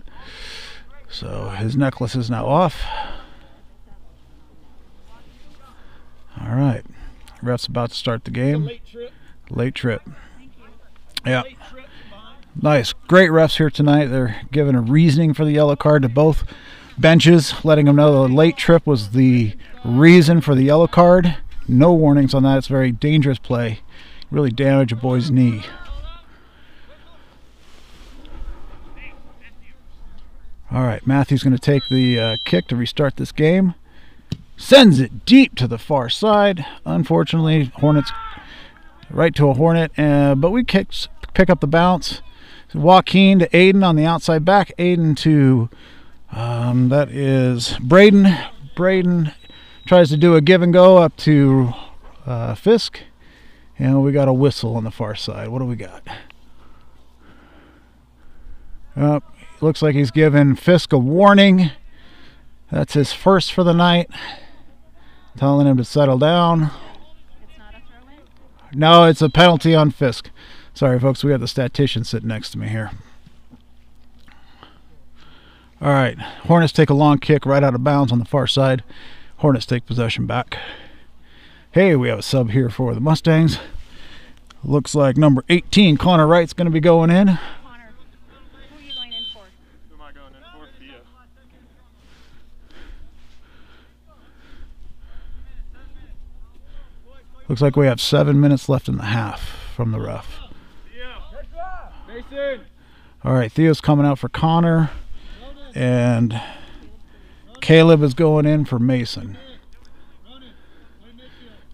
So his necklace is now off. All right. Ref's about to start the game. Late trip. Late trip. Yeah. Nice. Great refs here tonight. They're giving a reasoning for the yellow card to both benches, letting them know the late trip was the reason for the yellow card. No warnings on that. It's very dangerous play. Really damage a boy's knee. All right, Matthew's going to take the uh, kick to restart this game. Sends it deep to the far side. Unfortunately, Hornets right to a Hornet, uh, but we pick up the bounce. Joaquin to Aiden on the outside back. Aiden to um, that is Braden. Braden tries to do a give and go up to uh, Fisk, and we got a whistle on the far side. What do we got? Uh, looks like he's giving Fisk a warning. That's his first for the night. Telling him to settle down. No, it's a penalty on Fisk. Sorry, folks, we got the statistician sitting next to me here. All right, Hornets take a long kick right out of bounds on the far side. Hornets take possession back. Hey, we have a sub here for the Mustangs. Looks like number 18, Connor Wright's going to be going in. Connor, who are you going in for? Who am I going in for? Theo. Looks like we have seven minutes left in the half from the ref. All right, Theo's coming out for Connor, and Caleb is going in for Mason.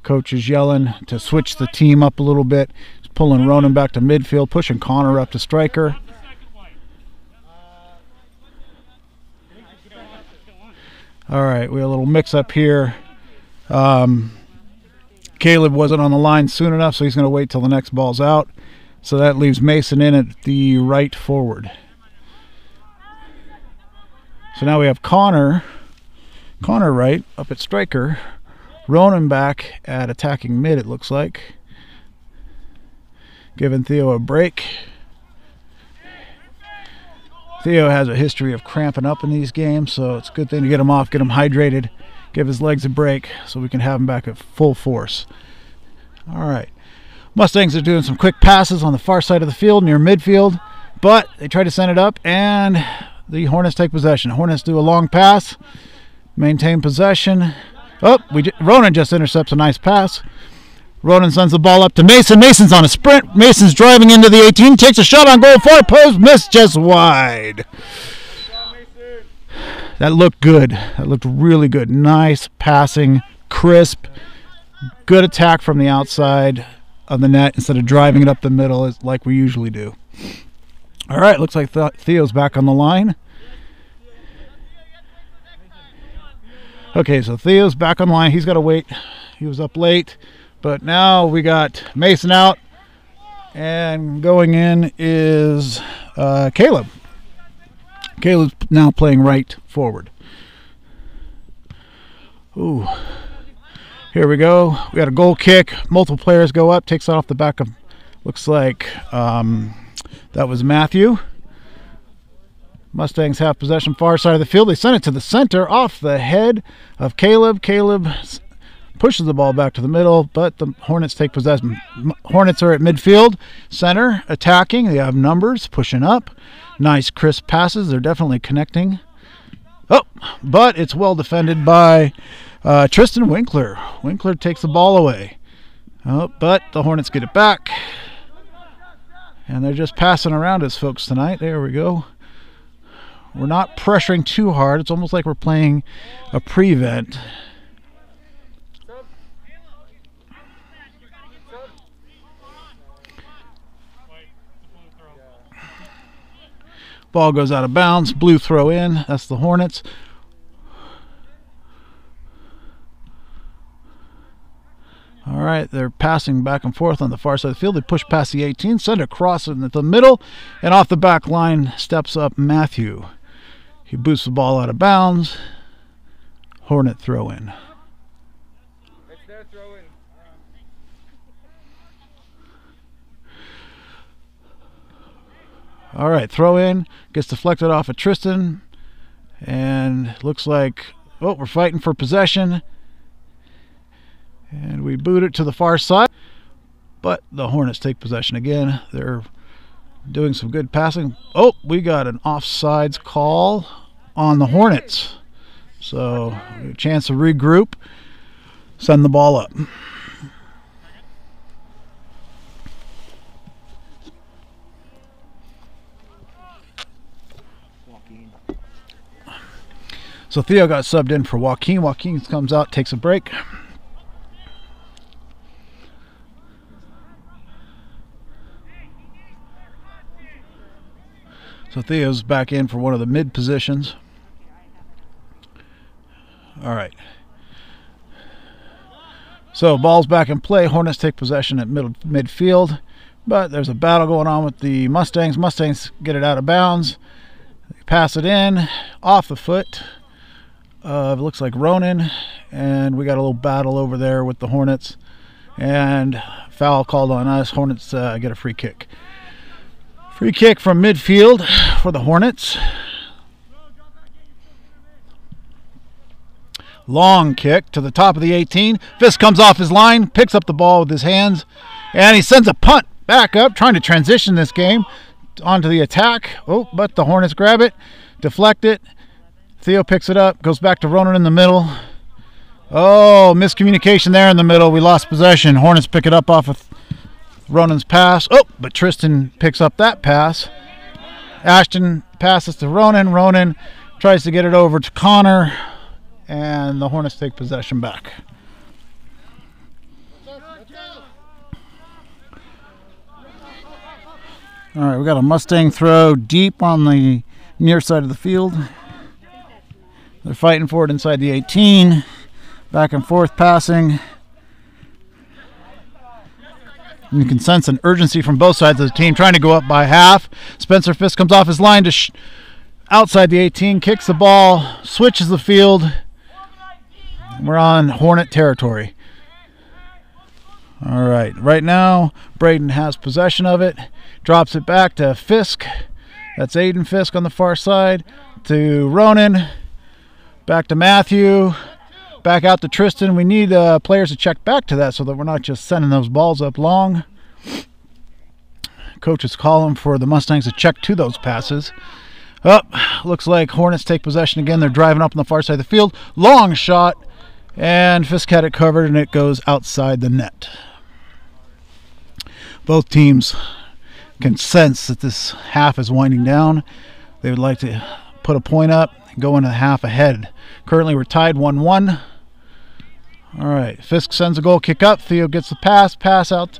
Coach is yelling to switch the team up a little bit. He's pulling Ronan back to midfield, pushing Connor up to striker. All right, we have a little mix up here. Um, Caleb wasn't on the line soon enough, so he's going to wait till the next ball's out. So that leaves Mason in at the right forward. So now we have Connor, Connor right up at striker, Ronan back at attacking mid. It looks like, giving Theo a break. Theo has a history of cramping up in these games, so it's a good thing to get him off, get him hydrated, give his legs a break, so we can have him back at full force. All right. Mustangs are doing some quick passes on the far side of the field near midfield, but they try to send it up, and the Hornets take possession. Hornets do a long pass, maintain possession. Oh, we Ronan just intercepts a nice pass. Ronan sends the ball up to Mason. Mason's on a sprint. Mason's driving into the 18, takes a shot on goal, far post, missed just wide. That looked good. That looked really good. Nice passing, crisp, good attack from the outside of the net instead of driving it up the middle like we usually do. All right, looks like Theo's back on the line. Okay, so Theo's back on line. He's got to wait. He was up late, but now we got Mason out, and going in is uh, Caleb. Caleb's now playing right forward. Ooh. Here we go. We got a goal kick. Multiple players go up. Takes off the back of. Looks like um, that was Matthew. Mustangs have possession far side of the field. They send it to the center off the head of Caleb. Caleb pushes the ball back to the middle, but the Hornets take possession. Hornets are at midfield, center, attacking. They have numbers pushing up. Nice crisp passes. They're definitely connecting. Oh, but it's well defended by uh, Tristan Winkler. Winkler takes the ball away. Oh, but the Hornets get it back. And they're just passing around us, folks, tonight. There we go. We're not pressuring too hard. It's almost like we're playing a prevent. Ball goes out of bounds. Blue throw in. That's the Hornets. All right, they're passing back and forth on the far side of the field. They push past the 18, send across in the middle, and off the back line steps up Matthew. He boosts the ball out of bounds. Hornet throw in. It's their throw in. All right, throw in gets deflected off of Tristan, and looks like oh we're fighting for possession, and we boot it to the far side, but the Hornets take possession again. They're doing some good passing. Oh, we got an offsides call on the Hornets, so a chance to regroup, send the ball up. So Theo got subbed in for Joaquin. Joaquin comes out, takes a break. So Theo's back in for one of the mid positions. All right. So ball's back in play. Hornets take possession at middle midfield, but there's a battle going on with the Mustangs. Mustangs get it out of bounds. They pass it in off the foot. Uh, it looks like Ronan, and we got a little battle over there with the Hornets, and foul called on us. Hornets uh, get a free kick. Free kick from midfield for the Hornets. Long kick to the top of the 18. Fisk comes off his line, picks up the ball with his hands, and he sends a punt back up, trying to transition this game onto the attack. Oh, but the Hornets grab it, deflect it. Theo picks it up, goes back to Ronan in the middle. Oh, miscommunication there in the middle. We lost possession. Hornets pick it up off of Ronan's pass. Oh, but Tristan picks up that pass. Ashton passes to Ronan. Ronan tries to get it over to Connor, and the Hornets take possession back. All right, we got a Mustang throw deep on the near side of the field. They're fighting for it inside the 18. Back and forth passing. You can sense an urgency from both sides of the team trying to go up by half. Spencer Fisk comes off his line to outside the 18, kicks the ball, switches the field. We're on Hornet territory. All right, right now, Braden has possession of it, drops it back to Fisk. That's Aiden Fisk on the far side to Ronan. Back to Matthew. Back out to Tristan. We need uh, players to check back to that so that we're not just sending those balls up long. Coach is calling for the Mustangs to check to those passes. Up, looks like Hornets take possession again. They're driving up on the far side of the field. Long shot, and Fisk had it covered, and it goes outside the net. Both teams can sense that this half is winding down. They would like to put a point up, go into the half ahead. Currently, we're tied 1 1. All right, Fisk sends a goal kick up. Theo gets the pass, pass out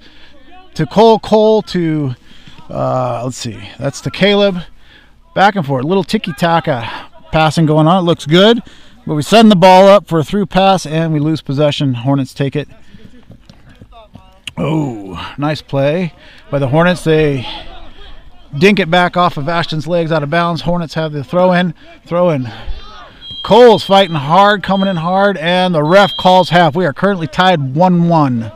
to Cole. Cole to, uh, let's see, that's to Caleb. Back and forth, little tiki taka passing going on. It looks good, but we send the ball up for a through pass and we lose possession. Hornets take it. Oh, nice play by the Hornets. They dink it back off of Ashton's legs out of bounds. Hornets have the throw in. Throw in. Cole's fighting hard, coming in hard, and the ref calls half. We are currently tied 1 1.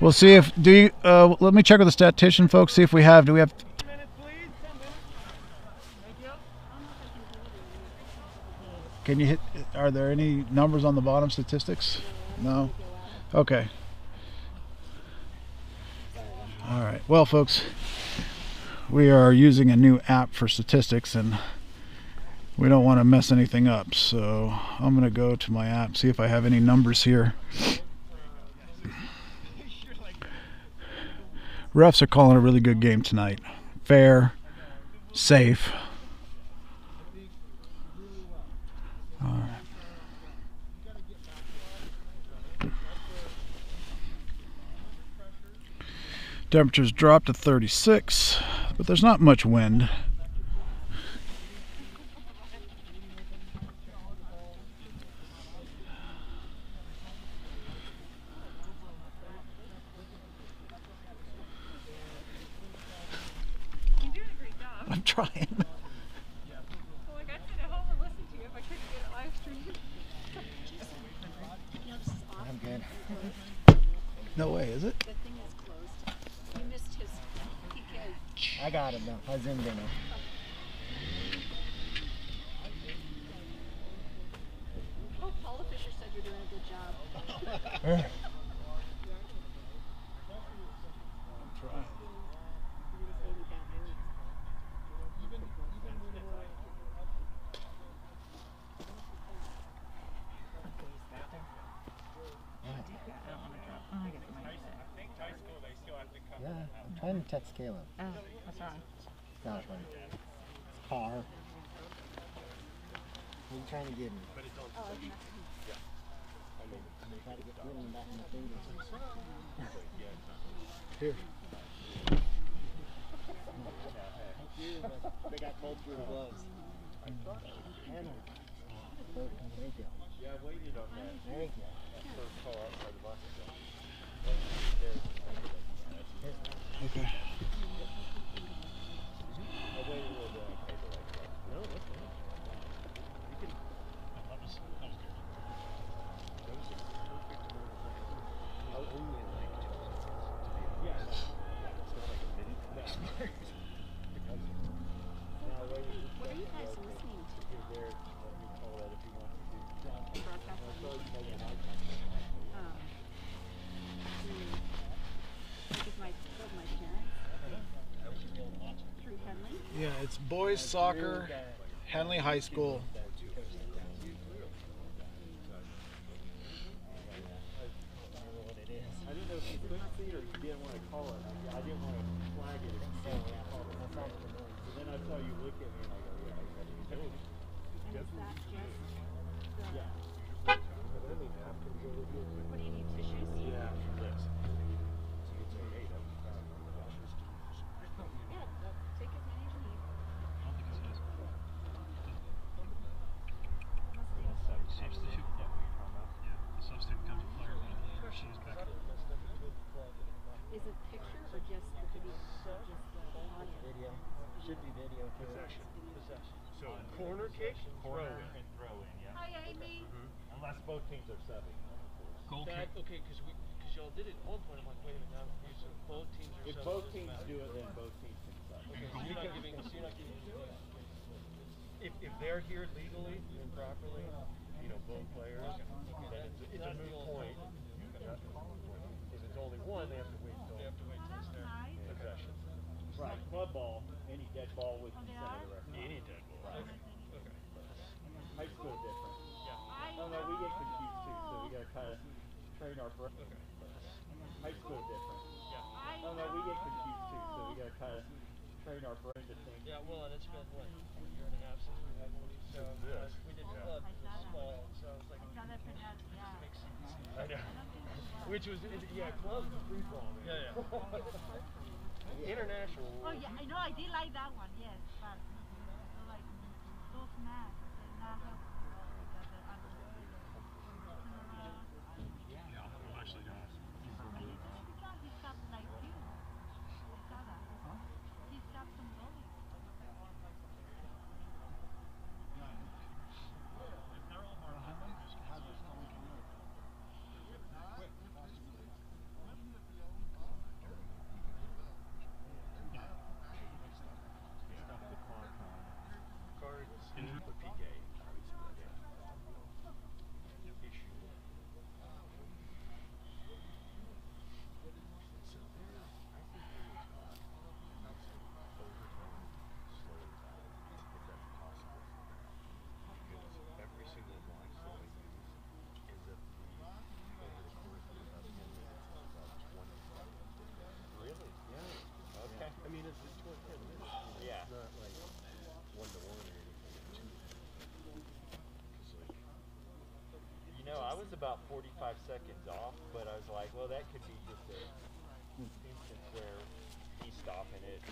We'll see if do you, uh, let me check with the statistician folks see if we have do we have Can you hit are there any numbers on the bottom statistics? No. Okay. All right. Well, folks, we are using a new app for statistics and we don't want to mess anything up. So I'm going to go to my app, see if I have any numbers here. Refs are calling a really good game tonight. Fair, safe. All right. Temperatures dropped to 36, but there's not much wind. You're doing a great job. I'm trying. no way, is sit at home and listen to you if I couldn't get it live streamed. I'm good. No way, is it? The thing is closed. You missed his PK. I got it now. I zoomed in. Oh, Paula Fisher said you're doing a good job. Yeah, I'm trying to text Caleb. Oh, wrong? Sounds funny. Car. What are you trying to give me? Oh, it's not- Try to get back in the. Here. They got multiple gloves. There you. Yeah, I waited on that There you first car outside the bus. Okay. I waited a little bit on cable like that. No, that's fine. You can. That was, that was good. That was a perfect amount of time. I'll only like two minutes, to be honest. Yeah, yeah. It's not like a minute. No. because now I waited. What are you guys listening to? If you're there, let me call that if you want me to. Broadcast I'll on- tell you maybe an icon. Um, hmm, like with my, with my parents. Through Henley. Yeah, it's boys soccer, Henley High School. I didn't know if you couldn't see you didn't want to call it. I didn't want to flag it if you didn't want to call it. So then I saw you look at me and I go, yeah, I got it. And is that just the, Yeah. what do you need tissues? Yeah. Yes. So you say, hey, that was fine. Yeah, take as many as you need. Substitute. Yeah, the substitute becomes a player when she's back. Is it picture or just the video? Or just the audio? Video. Should be video too. Possession. Possession. So corner kick, throw in. And throw in, yeah. Hi, Amy. Mm-hmm. Unless both teams are subbing. Goal That, kick. okay, because we, because y'all did it at one point. I'm like, wait a minute, now we so both teams are. If subbing, both teams do it, then both teams can sub. Okay, so you're not giving, so you're not giving. If, if they're here legally and properly, you know, both players, then it's, it's a That's moot point. If it's only one, they have to wait until They have to wait till it's there. possession. Right, club ball, any dead ball with consent of the referee. Any dead ball. Okay. Okay. High school different. Yeah. Oh no, we get confused too, so we gotta kinda train our brain. Okay. High school different. Yeah. Oh no, we get confused too, so we gotta kinda train our brain to think. Yeah, well, and it's been what a year and a half since we had one of these. So uh, we did club small, so it's like makes sense. I know. Which was, yeah, clubs was free for all. Yeah, yeah. International. Oh yeah, I know. I did like that one. Yes, but like those masks, they not have the, the other. Yeah, I'm actually gonna. Because he's got like you. I saw that. He's got some goalies. The PK, obviously, yeah. Issue. So there, I think there is uh, overtime slows down, if that's possible. Because every single box that I use ends up being over the course of about ten minutes, it's about twenty-five. Really? Yeah. Okay. I mean, it's, it's twenty, ten minutes. you know, Yeah. It's not like one to one or anything, it's two. Cause like, You know, I was about 45 seconds off, but I was like, well, that could be just a instance where he's stopping it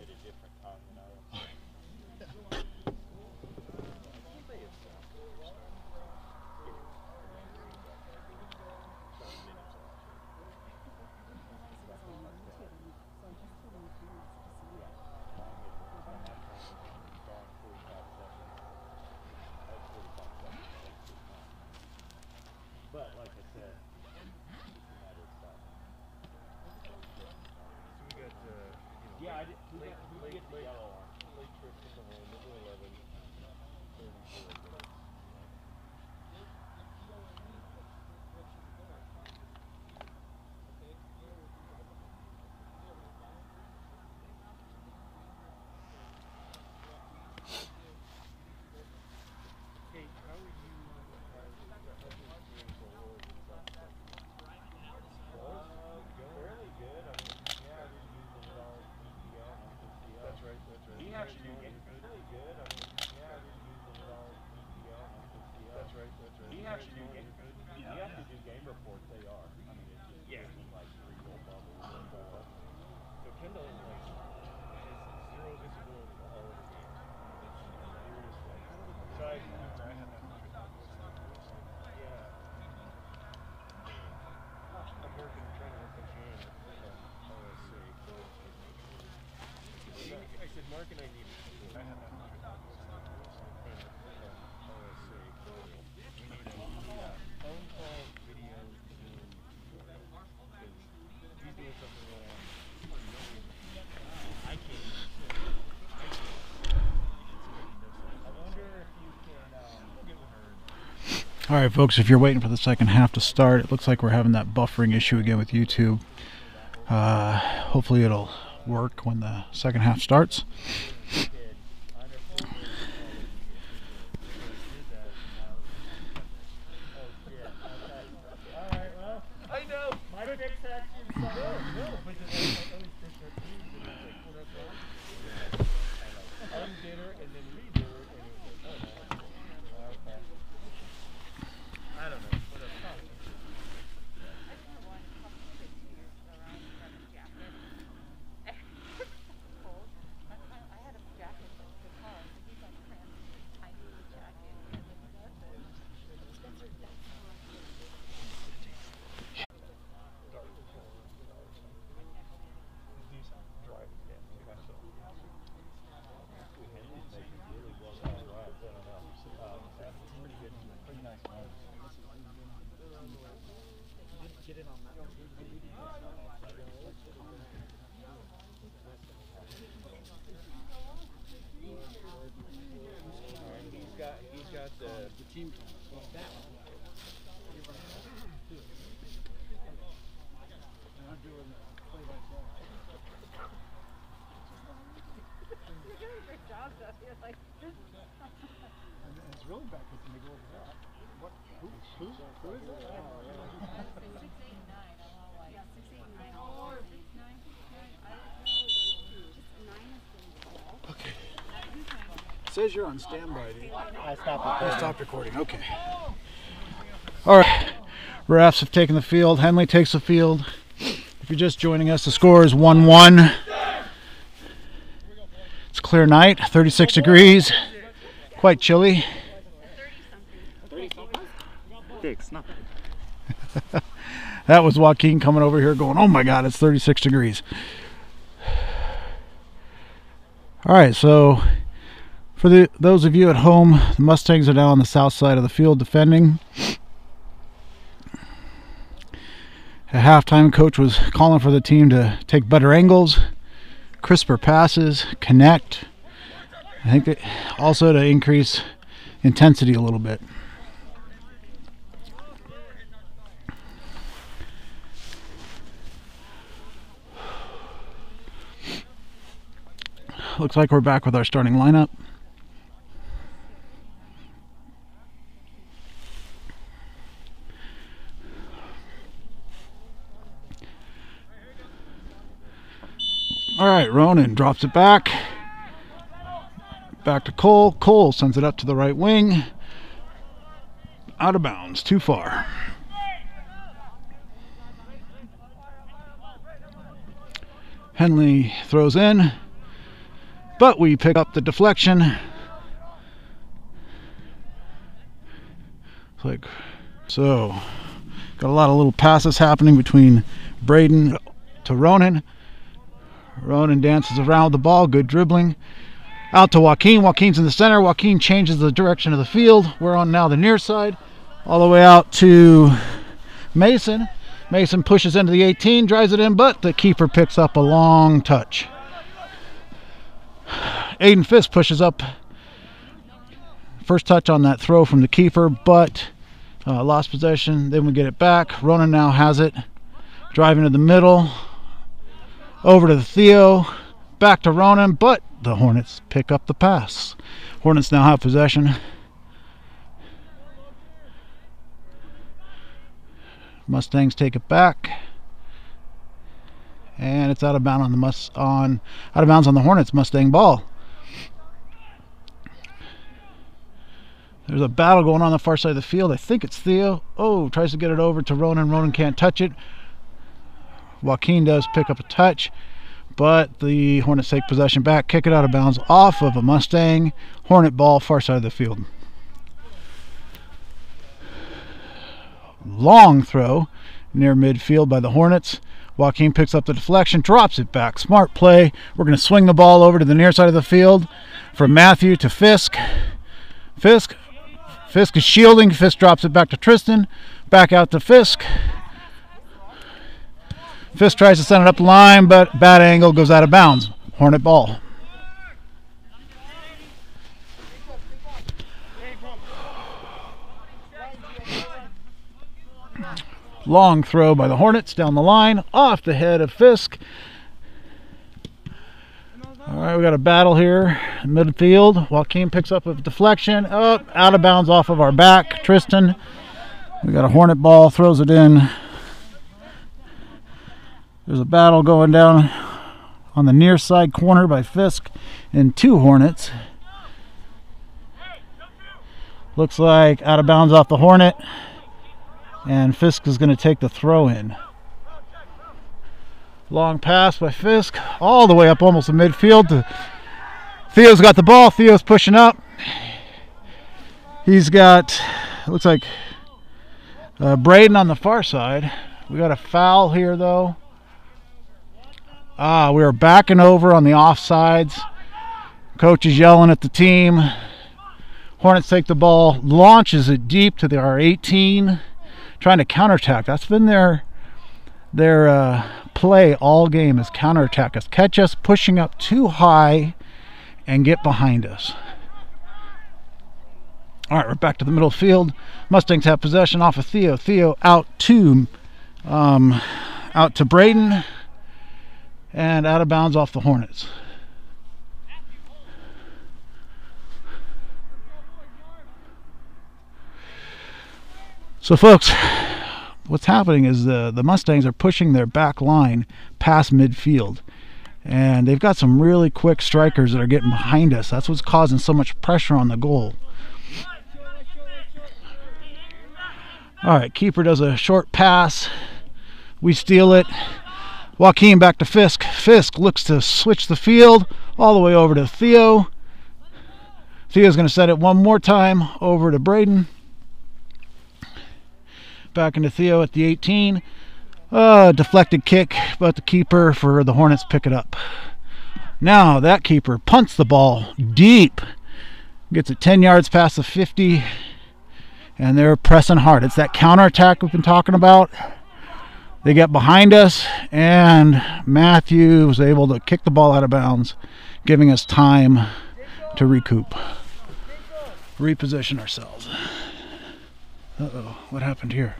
at a different time than I am. Usually it's, uh, seven minutes off. But like I said, it's a matter of stuff. So we got, uh, you know. Yeah, I late- did, who late- got, who late- get the late- yellow on? Late trip to the home, middle of do game, you have to do game reports, they are. I mean, it's just Yeah. in like three little bubbles or four. So Kendall is like is zero visibility to all of the games. It's serious like side I had that hundred thousand. Yeah. I'm working, trying to work on Shannon from OSC. I said, Mark and I need to I had that hundred thousand. from OSC. We need a, we need a phone call, video, Zoom, because he's doing something wrong. I can't. I wonder if you can, um, we'll get with her. All right, folks, if you're waiting for the second half to start, it looks like we're having that buffering issue again with YouTube. Uh, hopefully, it'll work when the second half starts. I know. My fix actually no, no, but then I, I always fix our teams and it was like, well, that's all. Undid her and then redid her and it was like, oh no. Okay. I don't know. Whatever. And he's got he's got the the team You're doing a great job, though. You're like, this And it's really bad because when they go over that, what, who, who, who is it? six, eight, nine. I'm all like, yeah, six, eight, nine. All or six, nine, six, nine. I don't know those two. Just nine has been called. Okay. Who's nine? Says you're on standby. I stopped I recording. stopped recording. Okay. All right. Refs have taken the field. Henley takes the field. If you're just joining us, the score is 1 1. It's a clear night, 36 degrees, quite chilly. Six, no. That was Joaquin coming over here going, oh my God, it's 36 degrees. All right, so for the those of you at home, the Mustangs are now on the south side of the field defending. At halftime, coach was calling for the team to take better angles, crisper passes, connect. I think that also to increase intensity a little bit. Looks like we're back with our starting lineup. All right, Ronan drops it back. Back to Cole. Cole sends it up to the right wing. Out of bounds, too far. Henley throws in, but we pick up the deflection. Like so. Got a lot of little passes happening between Braden to Ronan. Ronan dances around with the ball, good dribbling. Out to Joaquin. Joaquin's in the center. Joaquin changes the direction of the field. We're on now the near side, all the way out to Mason. Mason pushes into the 18, drives it in, but the keeper picks up a long touch. Aiden Fisk pushes up. First touch on that throw from the keeper, but uh, lost possession. Then we get it back. Ronan now has it. Driving to the middle. Over to Theo. Back to Ronan, but the Hornets pick up the pass. Hornets now have possession. Mustangs take it back. And it's out of bounds on the mus on out of bounds on the Hornets Mustang ball. There's a battle going on the far side of the field. I think it's Theo. Oh, tries to get it over to Ronan. Ronan can't touch it. Joaquin does pick up a touch, but the Hornets take possession back, kick it out of bounds off of a Mustang. Hornet ball, far side of the field. Long throw near midfield by the Hornets. Joaquin picks up the deflection, drops it back. Smart play. We're going to swing the ball over to the near side of the field from Matthew to Fisk. Fisk. Fisk is shielding. Fisk drops it back to Tristan. Back out to Fisk. Fisk tries to send it up the line, but bad angle goes out of bounds. Hornet ball. Long throw by the Hornets down the line, off the head of Fisk. All right, we got a battle here in midfield. Joaquin picks up a deflection. Oh, out of bounds off of our back. Tristan. We got a Hornet ball, throws it in. There's a battle going down on the near side corner by Fisk and two Hornets. Looks like out of bounds off the Hornet. And Fisk is going to take the throw in. Long pass by Fisk, all the way up almost to midfield. Theo's got the ball. Theo's pushing up. He's got, looks like uh, Braden on the far side. We got a foul here though. Ah, we are backing over on the offsides. Coach is yelling at the team. Hornets take the ball, launches it deep to the R18, trying to counterattack. That's been their their uh, play all game is counterattack us, catch us pushing up too high, and get behind us. All right, we're back to the middle field. Mustangs have possession off of Theo. Theo out to um, out to Braden and out of bounds off the Hornets. So, folks, what's happening is the the Mustangs are pushing their back line past midfield, and they've got some really quick strikers that are getting behind us. That's what's causing so much pressure on the goal. All right, keeper does a short pass. We steal it. Joaquin back to Fisk. Fisk looks to switch the field all the way over to Theo. Theo's going to set it one more time over to Braden. Back into Theo at the 18. Uh, deflected kick, but the keeper for the Hornets pick it up. Now that keeper punts the ball deep. Gets it 10 yards past the 50. And they're pressing hard. It's that counterattack we've been talking about. They get behind us, and Matthew was able to kick the ball out of bounds, giving us time to recoup, reposition ourselves. Uh oh, what happened here?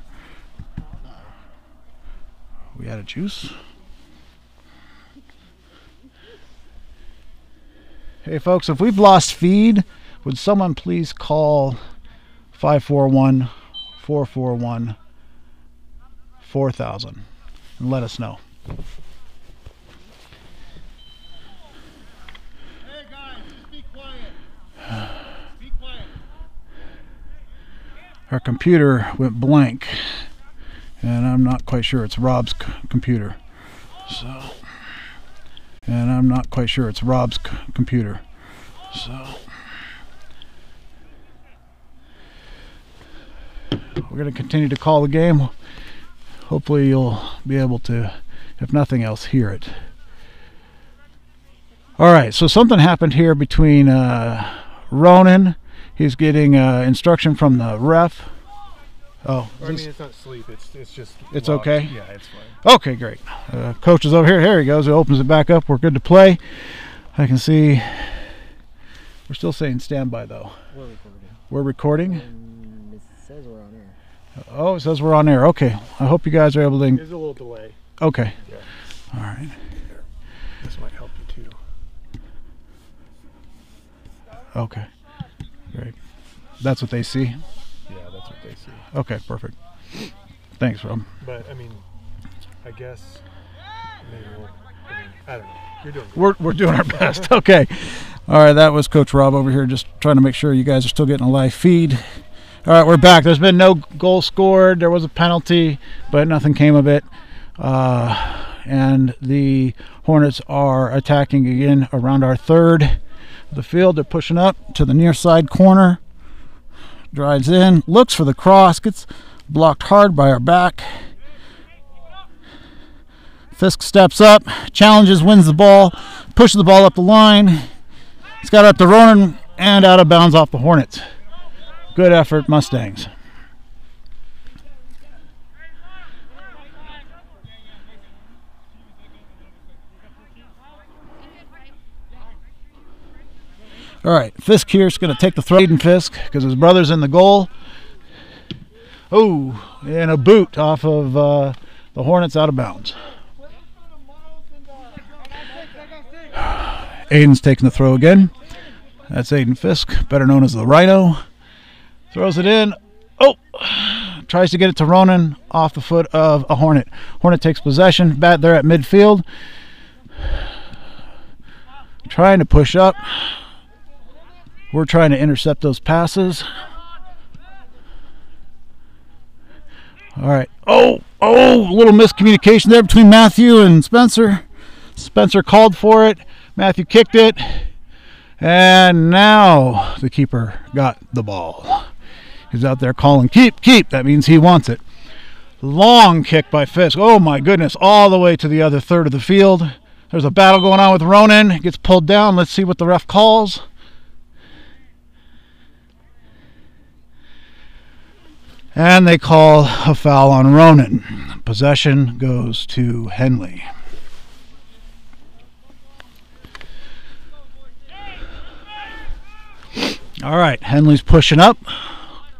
We had a juice. Hey, folks, if we've lost feed, would someone please call 541 441 4000 and let us know. Hey guys, be quiet. Be quiet. Our computer went blank, and I'm not quite sure it's Rob's computer. So, and I'm not quite sure it's Rob's computer. So, we're going to continue to call the game. Hopefully, you'll be able to, if nothing else, hear it. All right, so something happened here between uh, Ronan. He's getting uh, instruction from the ref. Oh, I mean, it's not sleep. It's it's just. It's locked. okay? Yeah, it's fine. Okay, great. Uh, coach is over here. Here he goes. He opens it back up. We're good to play. I can see. We're still saying standby though. We're recording. We're recording. And it says we're on air. Oh, it says we're on air. Okay. I hope you guys are able to. There's a little delay. Okay. Yeah. All right. This might help you too. Okay. Great. That's what they see. Yeah, that's what they see. Okay. Perfect. Thanks, Rob. But I mean, I guess maybe we'll. I mean, I don't know. You're doing good. We're, we're doing our best. Okay. All right, that was Coach Rob over here, just trying to make sure you guys are still getting a live feed. All right, we're back. There's been no goal scored. There was a penalty, but nothing came of it. Uh, and the Hornets are attacking again around our third of the field. They're pushing up to the near side corner. Drives in, looks for the cross, gets blocked hard by our back. Fisk steps up, challenges, wins the ball, pushes the ball up the line. It's got up to Ronan and out of bounds off the Hornets. Good effort, Mustangs. All right, Fisk here is going to take the throw. Aiden Fisk because his brother's in the goal. Oh, and a boot off of uh, the Hornets out of bounds. Aiden's taking the throw again. That's Aiden Fisk, better known as the Rhino. Throws it in. Oh, tries to get it to Ronan off the foot of a Hornet. Hornet takes possession. Bat there at midfield. Trying to push up. We're trying to intercept those passes. All right. Oh, oh, a little miscommunication there between Matthew and Spencer. Spencer called for it. Matthew kicked it. And now the keeper got the ball. He's out there calling, keep, keep. That means he wants it. Long kick by Fisk. Oh my goodness, all the way to the other third of the field. There's a battle going on with Ronan. Gets pulled down. Let's see what the ref calls. And they call a foul on Ronan. Possession goes to Henley. All right, Henley's pushing up,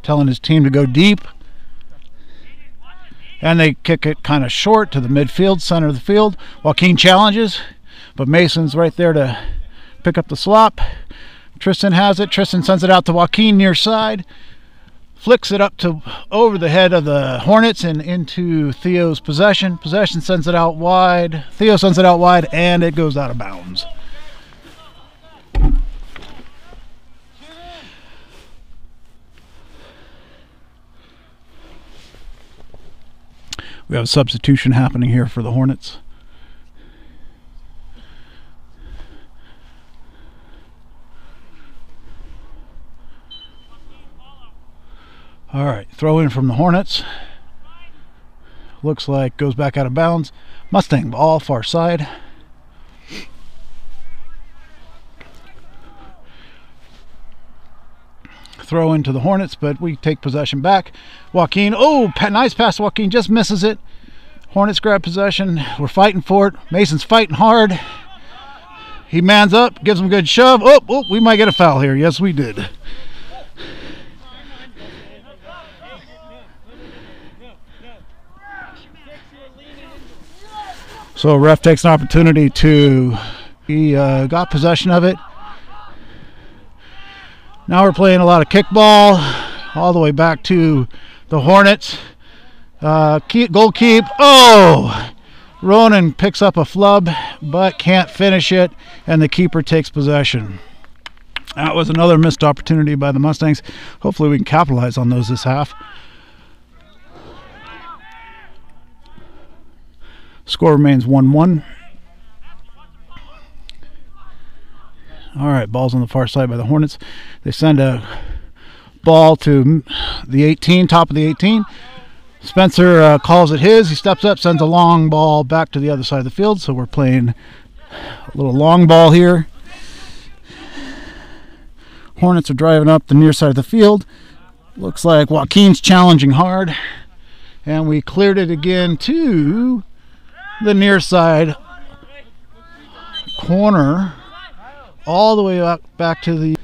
telling his team to go deep. And they kick it kind of short to the midfield, center of the field. Joaquin challenges, but Mason's right there to pick up the slop. Tristan has it. Tristan sends it out to Joaquin near side flicks it up to over the head of the Hornets and into Theo's possession. Possession sends it out wide. Theo sends it out wide and it goes out of bounds. We have a substitution happening here for the Hornets. All right, throw in from the Hornets. Looks like goes back out of bounds. Mustang ball far side. Throw into the Hornets, but we take possession back. Joaquin, oh, nice pass. Joaquin just misses it. Hornets grab possession. We're fighting for it. Mason's fighting hard. He mans up, gives him a good shove. Oh, oh, we might get a foul here. Yes, we did. So ref takes an opportunity to he uh, got possession of it. Now we're playing a lot of kickball, all the way back to the Hornets. Uh, keep, goal keep. Oh, Ronan picks up a flub, but can't finish it, and the keeper takes possession. That was another missed opportunity by the Mustangs. Hopefully, we can capitalize on those this half. Score remains 1 1. All right, ball's on the far side by the Hornets. They send a ball to the 18, top of the 18. Spencer uh, calls it his. He steps up, sends a long ball back to the other side of the field. So we're playing a little long ball here. Hornets are driving up the near side of the field. Looks like Joaquin's challenging hard. And we cleared it again to the near side corner all the way up back to the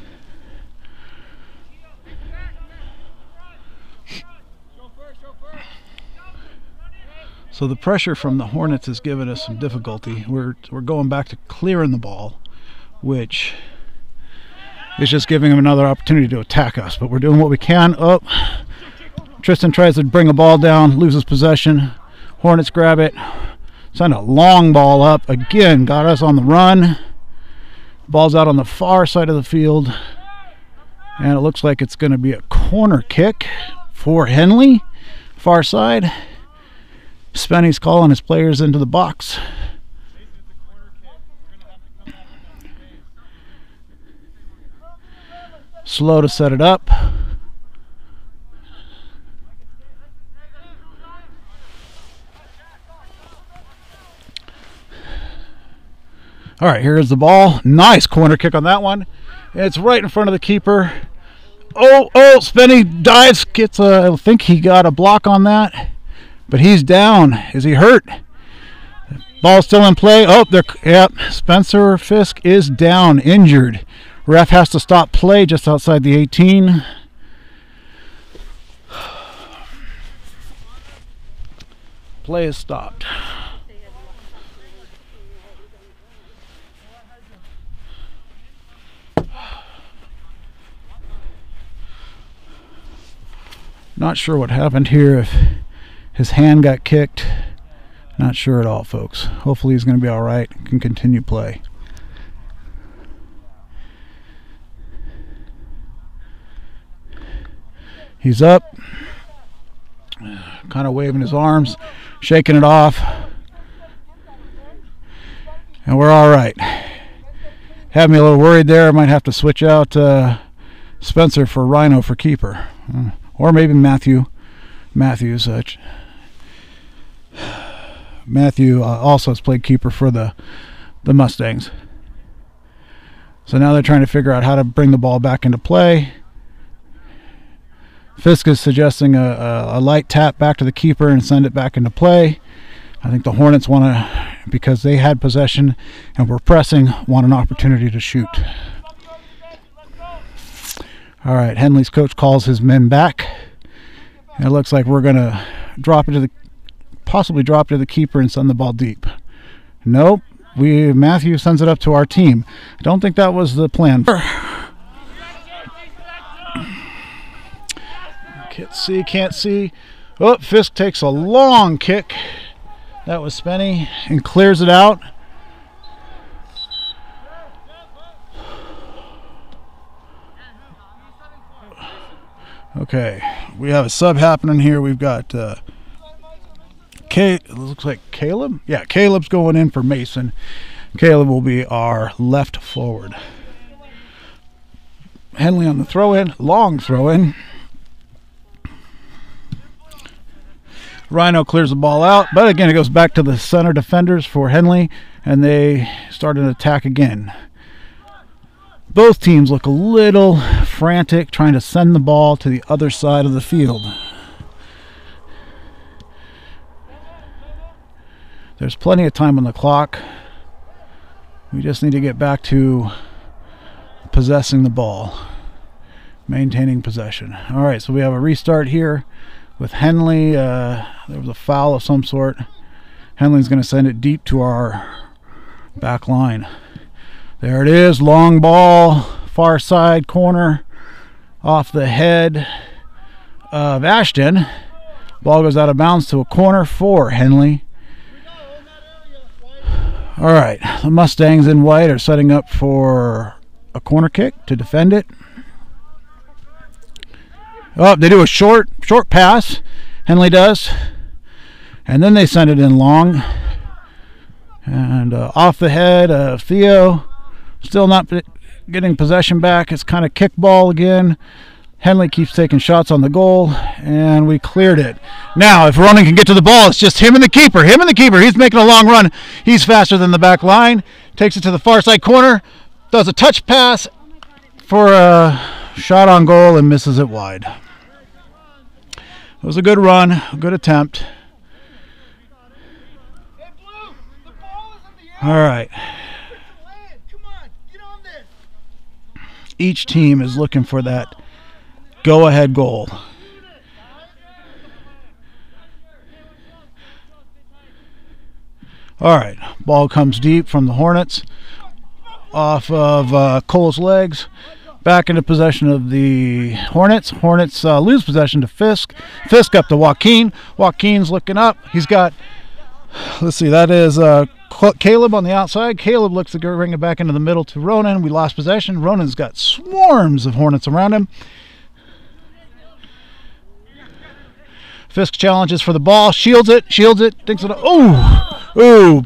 So the pressure from the Hornets has given us some difficulty. We're we're going back to clearing the ball, which is just giving them another opportunity to attack us. But we're doing what we can. Oh, Tristan tries to bring a ball down, loses possession. Hornets grab it, Send a long ball up. Again, got us on the run. Ball's out on the far side of the field. And it looks like it's going to be a corner kick for Henley. Far side. Spenny's calling his players into the box. Slow to set it up. All right, here's the ball. Nice corner kick on that one. It's right in front of the keeper. Oh, oh, Spenny dives, gets a, I think he got a block on that, but he's down. Is he hurt? Ball still in play. Oh, there, yep, Spencer Fisk is down, injured. Ref has to stop play just outside the 18. Play is stopped. Not sure what happened here, if his hand got kicked. Not sure at all, folks. Hopefully he's going to be all right, can continue play. He's up, kind of waving his arms, shaking it off. And we're all right. Had me a little worried there. I might have to switch out uh, Spencer for Rhino for keeper. Uh, or maybe Matthew Matthews. Uh, Matthew uh, also has played keeper for the the Mustangs. So now they're trying to figure out how to bring the ball back into play. Fisk is suggesting a, a, a light tap back to the keeper and send it back into play. I think the Hornets want to, because they had possession and were pressing, want an opportunity to shoot. All right, Henley's coach calls his men back. It looks like we're going to drop it to the, possibly drop to the keeper and send the ball deep. Nope, we Matthew sends it up to our team. I don't think that was the plan. Can't see, can't see. Oh, Fisk takes a long kick. That was Spenny and clears it out. Okay, we have a sub happening here. We've got uh, K. It looks like Caleb. Yeah, Caleb's going in for Mason. Caleb will be our left forward. Henley on the throw in, long throw in. Rhino clears the ball out, but again, it goes back to the center defenders for Henley, and they start an attack again. Both teams look a little frantic trying to send the ball to the other side of the field. There's plenty of time on the clock. We just need to get back to possessing the ball, maintaining possession. All right, so we have a restart here with Henley. Uh, there was a foul of some sort. Henley's going to send it deep to our back line. There it is, long ball, far side corner, off the head of Ashton. Ball goes out of bounds to a corner for Henley. All right, the Mustangs in white are setting up for a corner kick to defend it. Oh, they do a short, short pass. Henley does, and then they send it in long, and uh, off the head of Theo. Still not getting possession back. It's kind of kickball again. Henley keeps taking shots on the goal, and we cleared it. Now, if Ronan can get to the ball, it's just him and the keeper. Him and the keeper. He's making a long run. He's faster than the back line. Takes it to the far side corner. Does a touch pass for a shot on goal and misses it wide. It was a good run, a good attempt. All right. Each team is looking for that go ahead goal. All right, ball comes deep from the Hornets off of uh, Cole's legs. Back into possession of the Hornets. Hornets uh, lose possession to Fisk. Fisk up to Joaquin. Joaquin's looking up. He's got, let's see, that is uh, Caleb on the outside. Caleb looks to go bring it back into the middle to Ronan. We lost possession. Ronan's got swarms of Hornets around him. Fisk challenges for the ball, shields it, shields it, thinks it. Oh, ooh,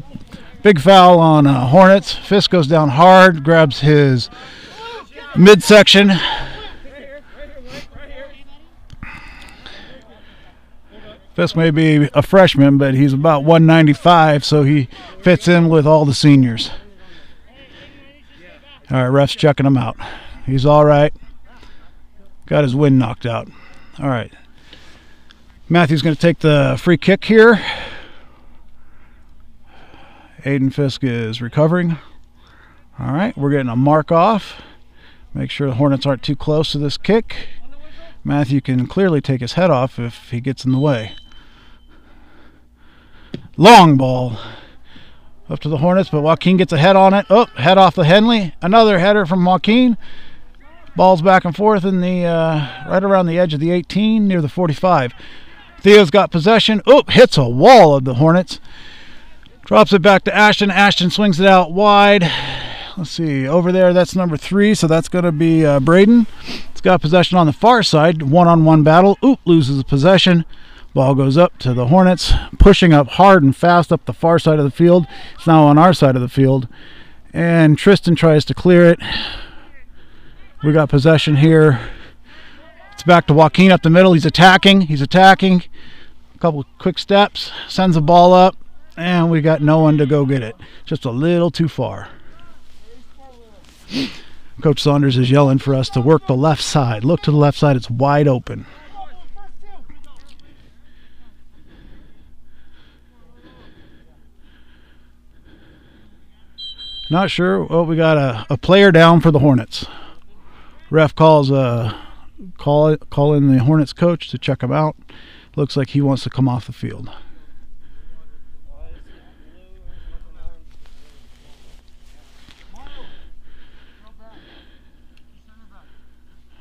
big foul on uh, Hornets. Fisk goes down hard, grabs his midsection. Fisk may be a freshman, but he's about 195, so he fits in with all the seniors. All right, ref's checking him out. He's all right. Got his wind knocked out. All right. Matthew's going to take the free kick here. Aiden Fisk is recovering. All right, we're getting a mark off. Make sure the Hornets aren't too close to this kick. Matthew can clearly take his head off if he gets in the way. Long ball up to the Hornets, but Joaquin gets a head on it. Oh, head off the Henley. Another header from Joaquin. Ball's back and forth in the uh, right around the edge of the 18 near the 45. Theo's got possession. Oop, hits a wall of the Hornets. Drops it back to Ashton. Ashton swings it out wide. Let's see, over there, that's number three, so that's going to be uh, Braden. It's got possession on the far side. One on one battle. Oop, loses possession. Ball goes up to the Hornets, pushing up hard and fast up the far side of the field. It's now on our side of the field. And Tristan tries to clear it. We got possession here. It's back to Joaquin up the middle. He's attacking. He's attacking. A couple quick steps. Sends the ball up. And we got no one to go get it. Just a little too far. Coach Saunders is yelling for us to work the left side. Look to the left side. It's wide open. Not sure. Well, we got a, a player down for the Hornets. Ref calls uh call call in the Hornets coach to check him out. Looks like he wants to come off the field.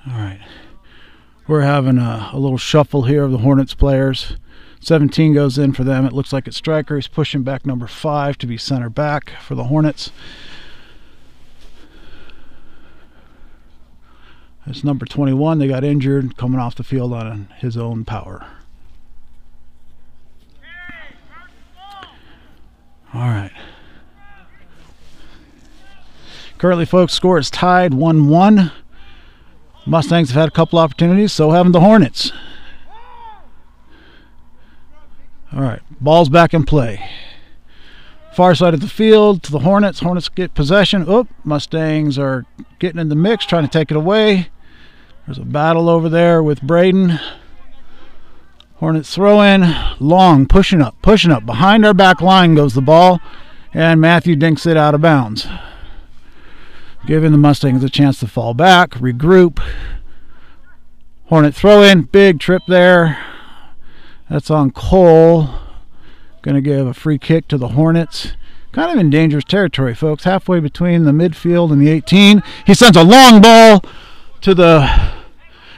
All right. We're having a, a little shuffle here of the Hornets players. 17 goes in for them. It looks like it's striker. He's pushing back number five to be center back for the Hornets. It's number 21. They got injured coming off the field on his own power. All right. Currently, folks, score is tied 1 1. Mustangs have had a couple opportunities, so haven't the Hornets. All right, ball's back in play. Far side of the field to the Hornets. Hornets get possession. Oop, Mustangs are getting in the mix, trying to take it away. There's a battle over there with Braden. Hornets throw in, long, pushing up, pushing up. Behind our back line goes the ball, and Matthew dinks it out of bounds. Giving the Mustangs a chance to fall back, regroup. Hornet throw in, big trip there. That's on Cole. Going to give a free kick to the Hornets. Kind of in dangerous territory, folks. Halfway between the midfield and the 18. He sends a long ball to the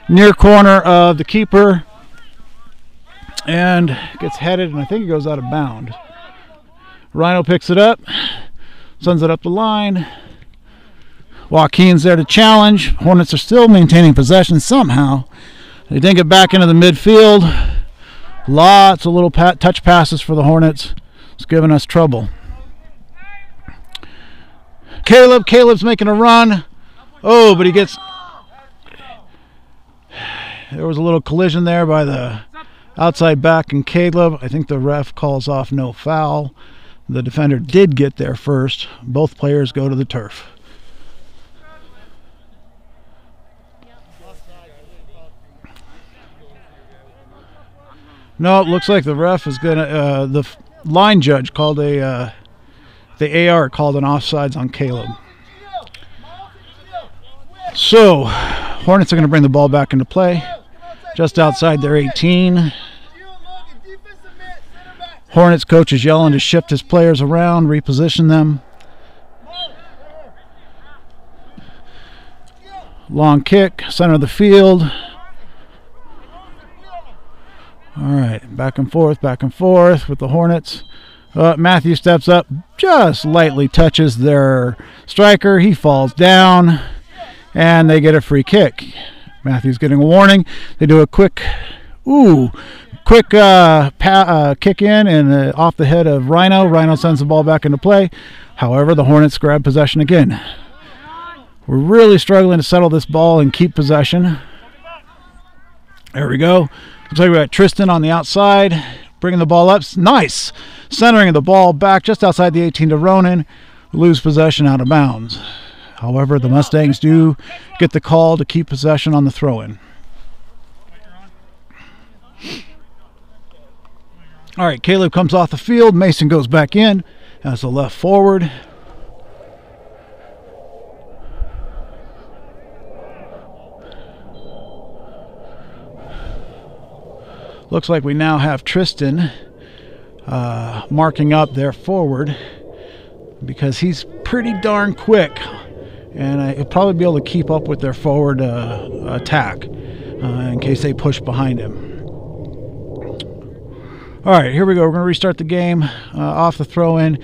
near corner of the keeper and gets headed, and I think it goes out of bound. Rhino picks it up, sends it up the line. Joaquin's there to challenge. Hornets are still maintaining possession somehow. They dink it back into the midfield. Lots of little pat- touch passes for the Hornets. It's giving us trouble. Caleb, Caleb's making a run. Oh, but he gets. There was a little collision there by the outside back and Caleb. I think the ref calls off no foul. The defender did get there first. Both players go to the turf. No, it looks like the ref is gonna. Uh, the line judge called a. Uh, the AR called an offsides on Caleb. So, Hornets are going to bring the ball back into play, just outside their 18. Hornets coach is yelling to shift his players around, reposition them. Long kick, center of the field. All right, back and forth, back and forth with the Hornets. Uh, Matthew steps up, just lightly touches their striker. He falls down, and they get a free kick. Matthew's getting a warning. They do a quick, ooh, quick uh, pa- uh, kick in and uh, off the head of Rhino. Rhino sends the ball back into play. However, the Hornets grab possession again. We're really struggling to settle this ball and keep possession. There we go. Looks like we got Tristan on the outside, bringing the ball up. Nice. Centering of the ball back just outside the 18 to Ronan. Lose possession out of bounds. However, the Mustangs do get the call to keep possession on the throw in. All right, Caleb comes off the field. Mason goes back in as a left forward. Looks like we now have Tristan uh, marking up their forward because he's pretty darn quick and uh, he'll probably be able to keep up with their forward uh, attack uh, in case they push behind him. All right, here we go. We're going to restart the game uh, off the throw in.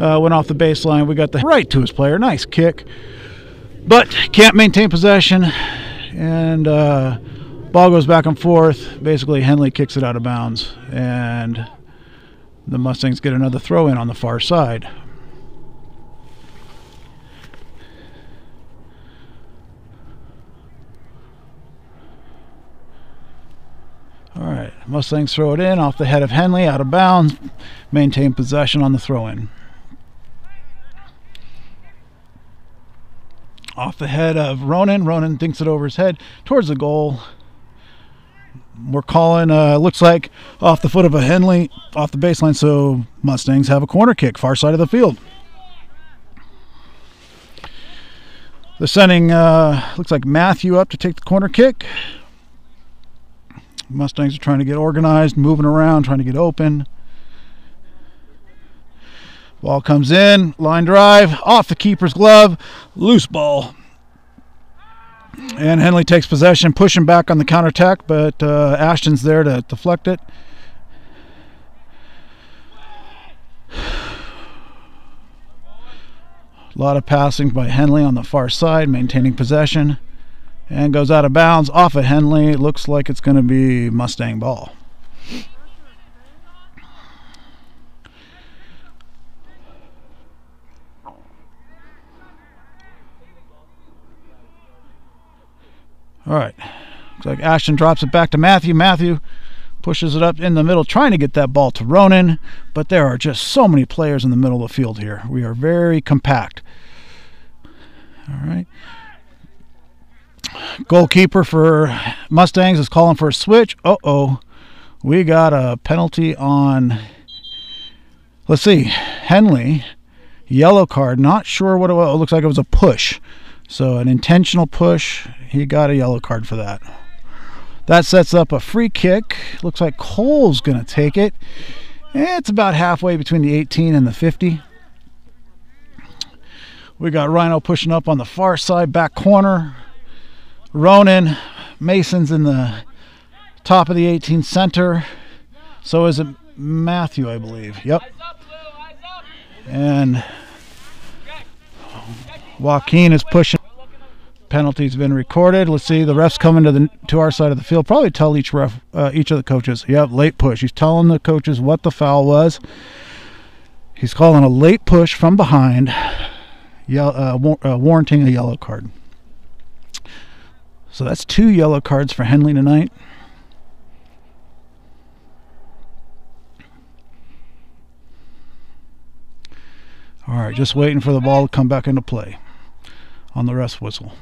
Uh, went off the baseline. We got the right to his player. Nice kick. But can't maintain possession. And ball goes back and forth. Basically, Henley kicks it out of bounds. And the Mustangs get another throw in on the far side. All right, Mustangs throw it in off the head of Henley, out of bounds, maintain possession on the throw in. Off the head of Ronan. Ronan thinks it over his head towards the goal. We're calling, uh, looks like off the foot of a Henley, off the baseline, so Mustangs have a corner kick, far side of the field. They're sending, uh, looks like Matthew up to take the corner kick. Mustangs are trying to get organized, moving around, trying to get open. Ball comes in, line drive, off the keeper's glove, loose ball. And Henley takes possession, pushing back on the counterattack, but uh, Ashton's there to deflect it. A lot of passing by Henley on the far side, maintaining possession and goes out of bounds off of Henley. Looks like it's going to be Mustang ball. All right. Looks like Ashton drops it back to Matthew. Matthew pushes it up in the middle, trying to get that ball to Ronan, but there are just so many players in the middle of the field here. We are very compact. All right. Goalkeeper for Mustangs is calling for a switch. Uh oh. We got a penalty on, let's see, Henley. Yellow card. Not sure what it was. It looks like it was a push. So an intentional push. He got a yellow card for that. That sets up a free kick. Looks like Cole's going to take it. It's about halfway between the 18 and the 50. We got Rhino pushing up on the far side, back corner. Ronan, Mason's in the top of the 18 center. So is it Matthew, I believe. Yep. And Joaquin is pushing. Penalty's been recorded. Let's see. The refs coming to the to our side of the field. Probably tell each ref, uh, each of the coaches. Yep, late push. He's telling the coaches what the foul was. He's calling a late push from behind, yell, uh, war- uh, warranting a yellow card. So that's two yellow cards for Henley tonight. All right, just waiting for the ball to come back into play on the rest whistle.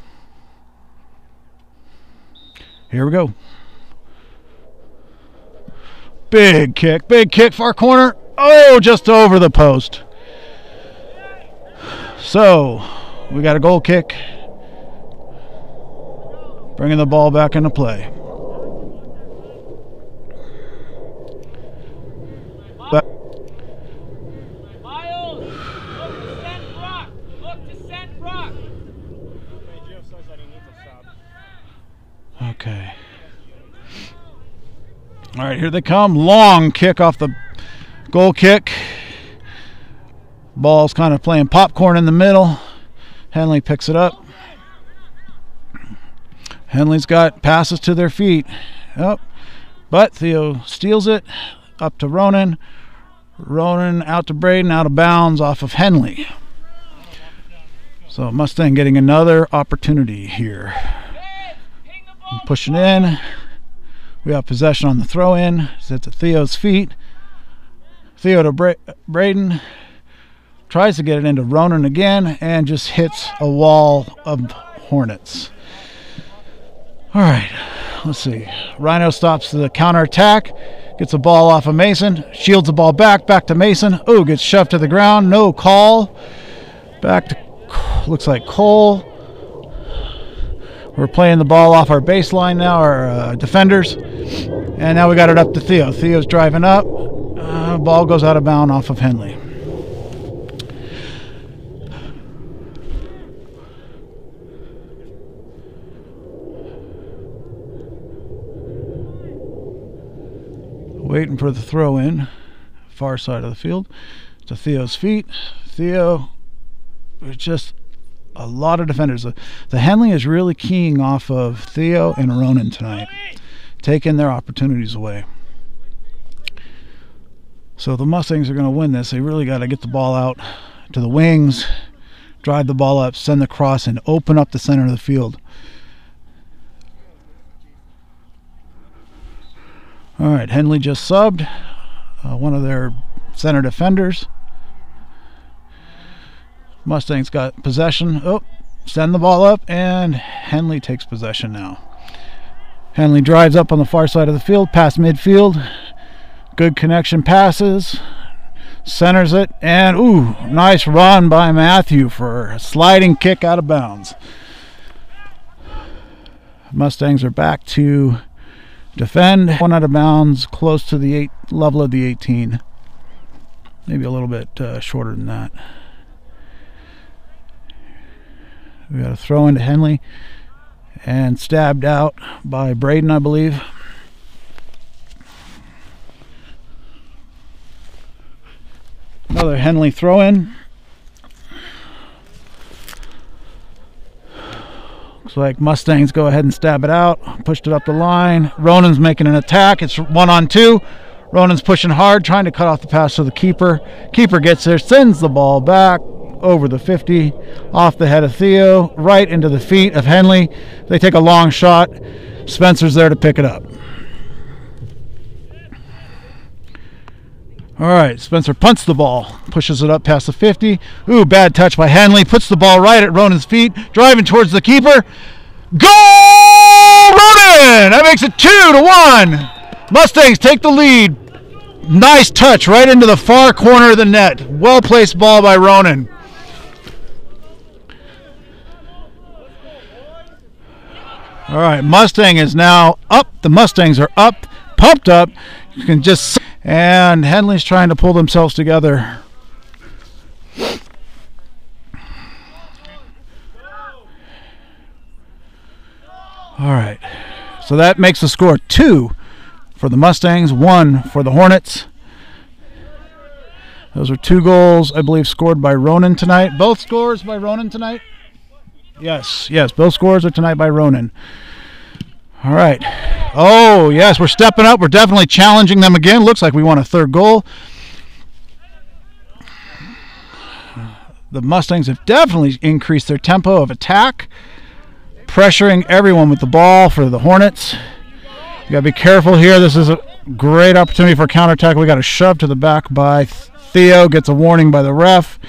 Here we go. Big kick, big kick, far corner. Oh, just over the post. So, we got a goal kick. Bringing the ball back into play. Back. Miles, look to send Brock. Look to send Brock. Okay. All right, here they come. Long kick off the goal kick. Ball's kind of playing popcorn in the middle. Henley picks it up. Henley's got passes to their feet. Yep. But Theo steals it up to Ronan. Ronan out to Braden, out of bounds off of Henley. So Mustang getting another opportunity here. Pushing in. We have possession on the throw in. It's at Theo's feet. Theo to Bra- Braden. Tries to get it into Ronan again and just hits a wall of Hornets. All right, let's see. Rhino stops the counterattack, gets the ball off of Mason, shields the ball back, back to Mason. Oh, gets shoved to the ground, no call. Back to, looks like Cole. We're playing the ball off our baseline now, our uh, defenders. And now we got it up to Theo. Theo's driving up. Uh, ball goes out of bound off of Henley. waiting for the throw in, far side of the field, to Theo's feet. Theo, just a lot of defenders. The, the Henley is really keying off of Theo and Ronan tonight, taking their opportunities away. So the Mustangs are going to win this. They really got to get the ball out to the wings, drive the ball up, send the cross, and open up the center of the field. All right, Henley just subbed uh, one of their center defenders. Mustangs got possession. Oh, send the ball up, and Henley takes possession now. Henley drives up on the far side of the field, past midfield. Good connection passes. Centers it, and ooh, nice run by Matthew for a sliding kick out of bounds. Mustangs are back to defend one out of bounds close to the eight level of the 18 maybe a little bit uh, shorter than that we got a throw into Henley and stabbed out by Braden I believe another Henley throw in Looks like Mustangs go ahead and stab it out. Pushed it up the line. Ronan's making an attack. It's one on two. Ronan's pushing hard, trying to cut off the pass to the keeper. Keeper gets there, sends the ball back over the 50, off the head of Theo, right into the feet of Henley. They take a long shot. Spencer's there to pick it up. All right, Spencer punts the ball, pushes it up past the 50. Ooh, bad touch by Henley. Puts the ball right at Ronan's feet, driving towards the keeper. Goal, Ronan! That makes it two to one. Mustangs take the lead. Nice touch right into the far corner of the net. Well placed ball by Ronan. All right, Mustang is now up. The Mustangs are up, pumped up. You can just and Henley's trying to pull themselves together. All right. So that makes the score two for the Mustangs, one for the Hornets. Those are two goals, I believe, scored by Ronan tonight. Both scores by Ronan tonight? Yes, yes, both scores are tonight by Ronan. All right. Oh, yes, we're stepping up. We're definitely challenging them again. Looks like we want a third goal. The Mustangs have definitely increased their tempo of attack, pressuring everyone with the ball for the Hornets. You got to be careful here. This is a great opportunity for counterattack. We got a shove to the back by Theo, gets a warning by the ref.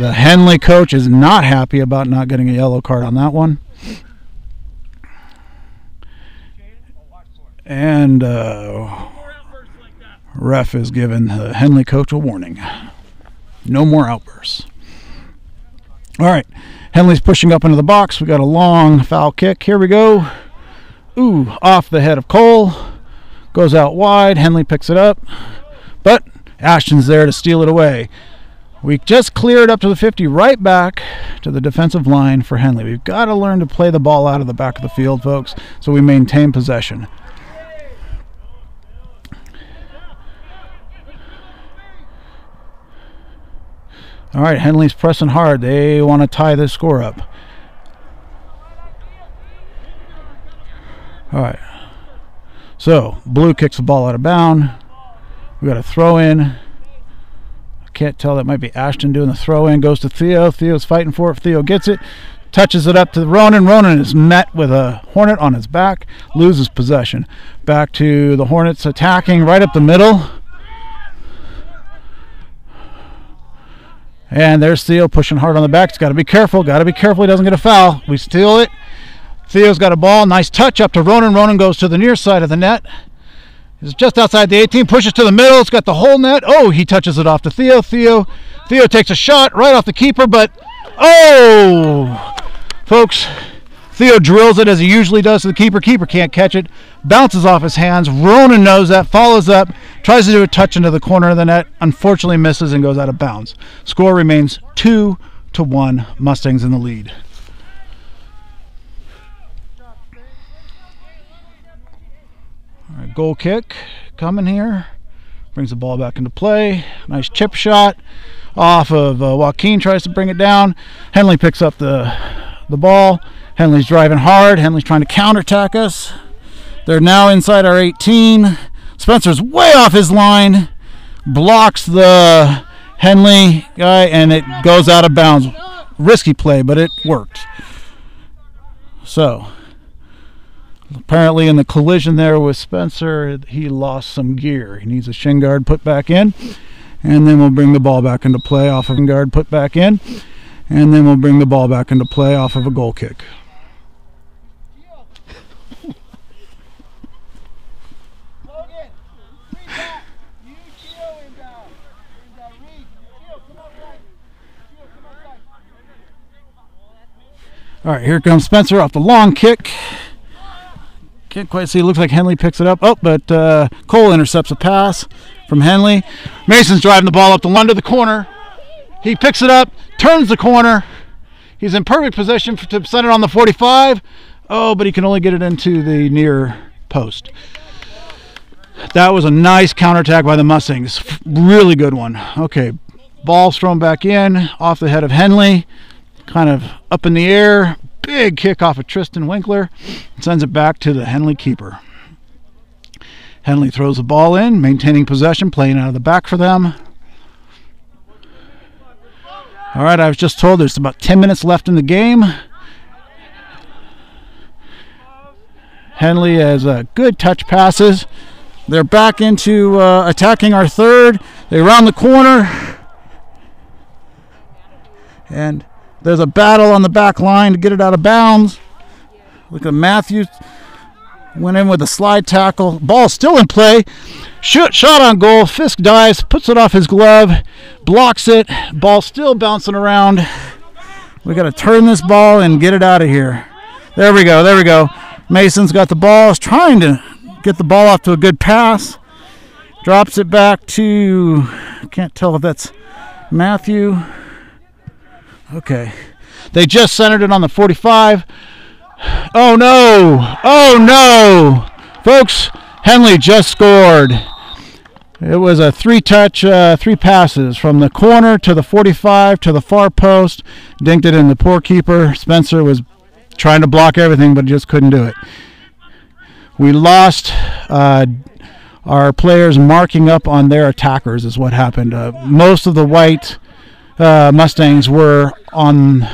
The Henley coach is not happy about not getting a yellow card on that one. And uh, ref is giving the Henley coach a warning. No more outbursts. All right, Henley's pushing up into the box. We got a long foul kick. Here we go. Ooh, off the head of Cole. Goes out wide. Henley picks it up. But Ashton's there to steal it away. We just cleared up to the 50, right back to the defensive line for Henley. We've got to learn to play the ball out of the back of the field, folks, so we maintain possession. All right, Henley's pressing hard. They want to tie this score up. All right. So, blue kicks the ball out of bound. We got a throw in. Can't tell. That might be Ashton doing the throw in. Goes to Theo. Theo's fighting for it. Theo gets it. Touches it up to Ronan. Ronan is met with a Hornet on his back. Loses possession. Back to the Hornets attacking right up the middle. And there's Theo pushing hard on the back. He's got to be careful. Got to be careful he doesn't get a foul. We steal it. Theo's got a ball. Nice touch up to Ronan. Ronan goes to the near side of the net. He's just outside the 18. Pushes to the middle. It's got the whole net. Oh, he touches it off to Theo. Theo. Theo takes a shot right off the keeper, but oh, folks. Theo drills it as he usually does to the keeper. Keeper can't catch it. Bounces off his hands. Ronan knows that. Follows up. Tries to do a touch into the corner of the net. Unfortunately misses and goes out of bounds. Score remains two to one. Mustangs in the lead. Right, goal kick coming here. Brings the ball back into play. Nice chip shot off of uh, Joaquin. Tries to bring it down. Henley picks up the the ball. Henley's driving hard. Henley's trying to counterattack us. They're now inside our 18. Spencer's way off his line. Blocks the Henley guy and it goes out of bounds. Risky play, but it worked. So, apparently in the collision there with Spencer, he lost some gear. He needs a shin guard put back in. And then we'll bring the ball back into play off of a guard put back in. And then we'll bring the ball back into play off of a goal kick. All right, here comes Spencer off the long kick. Can't quite see. It looks like Henley picks it up. Oh, but uh, Cole intercepts a pass from Henley. Mason's driving the ball up the under the corner. He picks it up, turns the corner. He's in perfect position to send it on the 45. Oh, but he can only get it into the near post. That was a nice counterattack by the Mustangs. Really good one. Okay, ball's thrown back in off the head of Henley, kind of up in the air. Big kick off of Tristan Winkler. Sends it back to the Henley keeper. Henley throws the ball in, maintaining possession, playing out of the back for them. All right, I was just told there's about 10 minutes left in the game. Henley has uh, good touch passes. They're back into uh, attacking our third. They round the corner. And there's a battle on the back line to get it out of bounds. Look at Matthews. Went in with a slide tackle. Ball still in play. Shoot, shot on goal. Fisk dives, puts it off his glove, blocks it. Ball still bouncing around. We got to turn this ball and get it out of here. There we go. There we go. Mason's got the ball. Is trying to get the ball off to a good pass. Drops it back to. Can't tell if that's Matthew. Okay. They just centered it on the 45. Oh no! Oh no! Folks, Henley just scored. It was a three touch, uh, three passes from the corner to the 45 to the far post. Dinked it in the poor keeper. Spencer was trying to block everything, but just couldn't do it. We lost uh, our players marking up on their attackers, is what happened. Uh, most of the white uh, Mustangs were on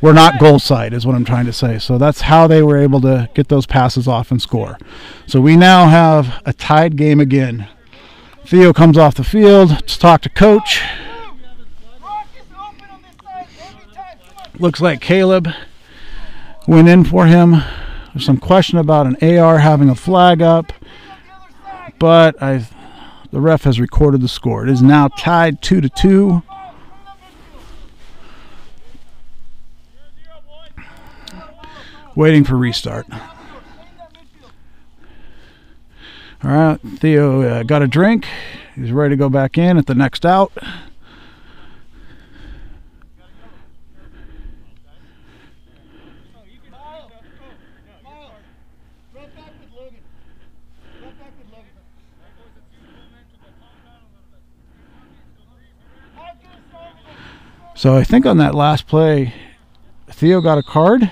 were not goal side, is what I'm trying to say. So that's how they were able to get those passes off and score. So we now have a tied game again. Theo comes off the field to talk to coach. Looks like Caleb went in for him. There's some question about an AR having a flag up, but I, the ref has recorded the score. It is now tied two to two. Waiting for restart. All right, Theo uh, got a drink. He's ready to go back in at the next out. So I think on that last play, Theo got a card.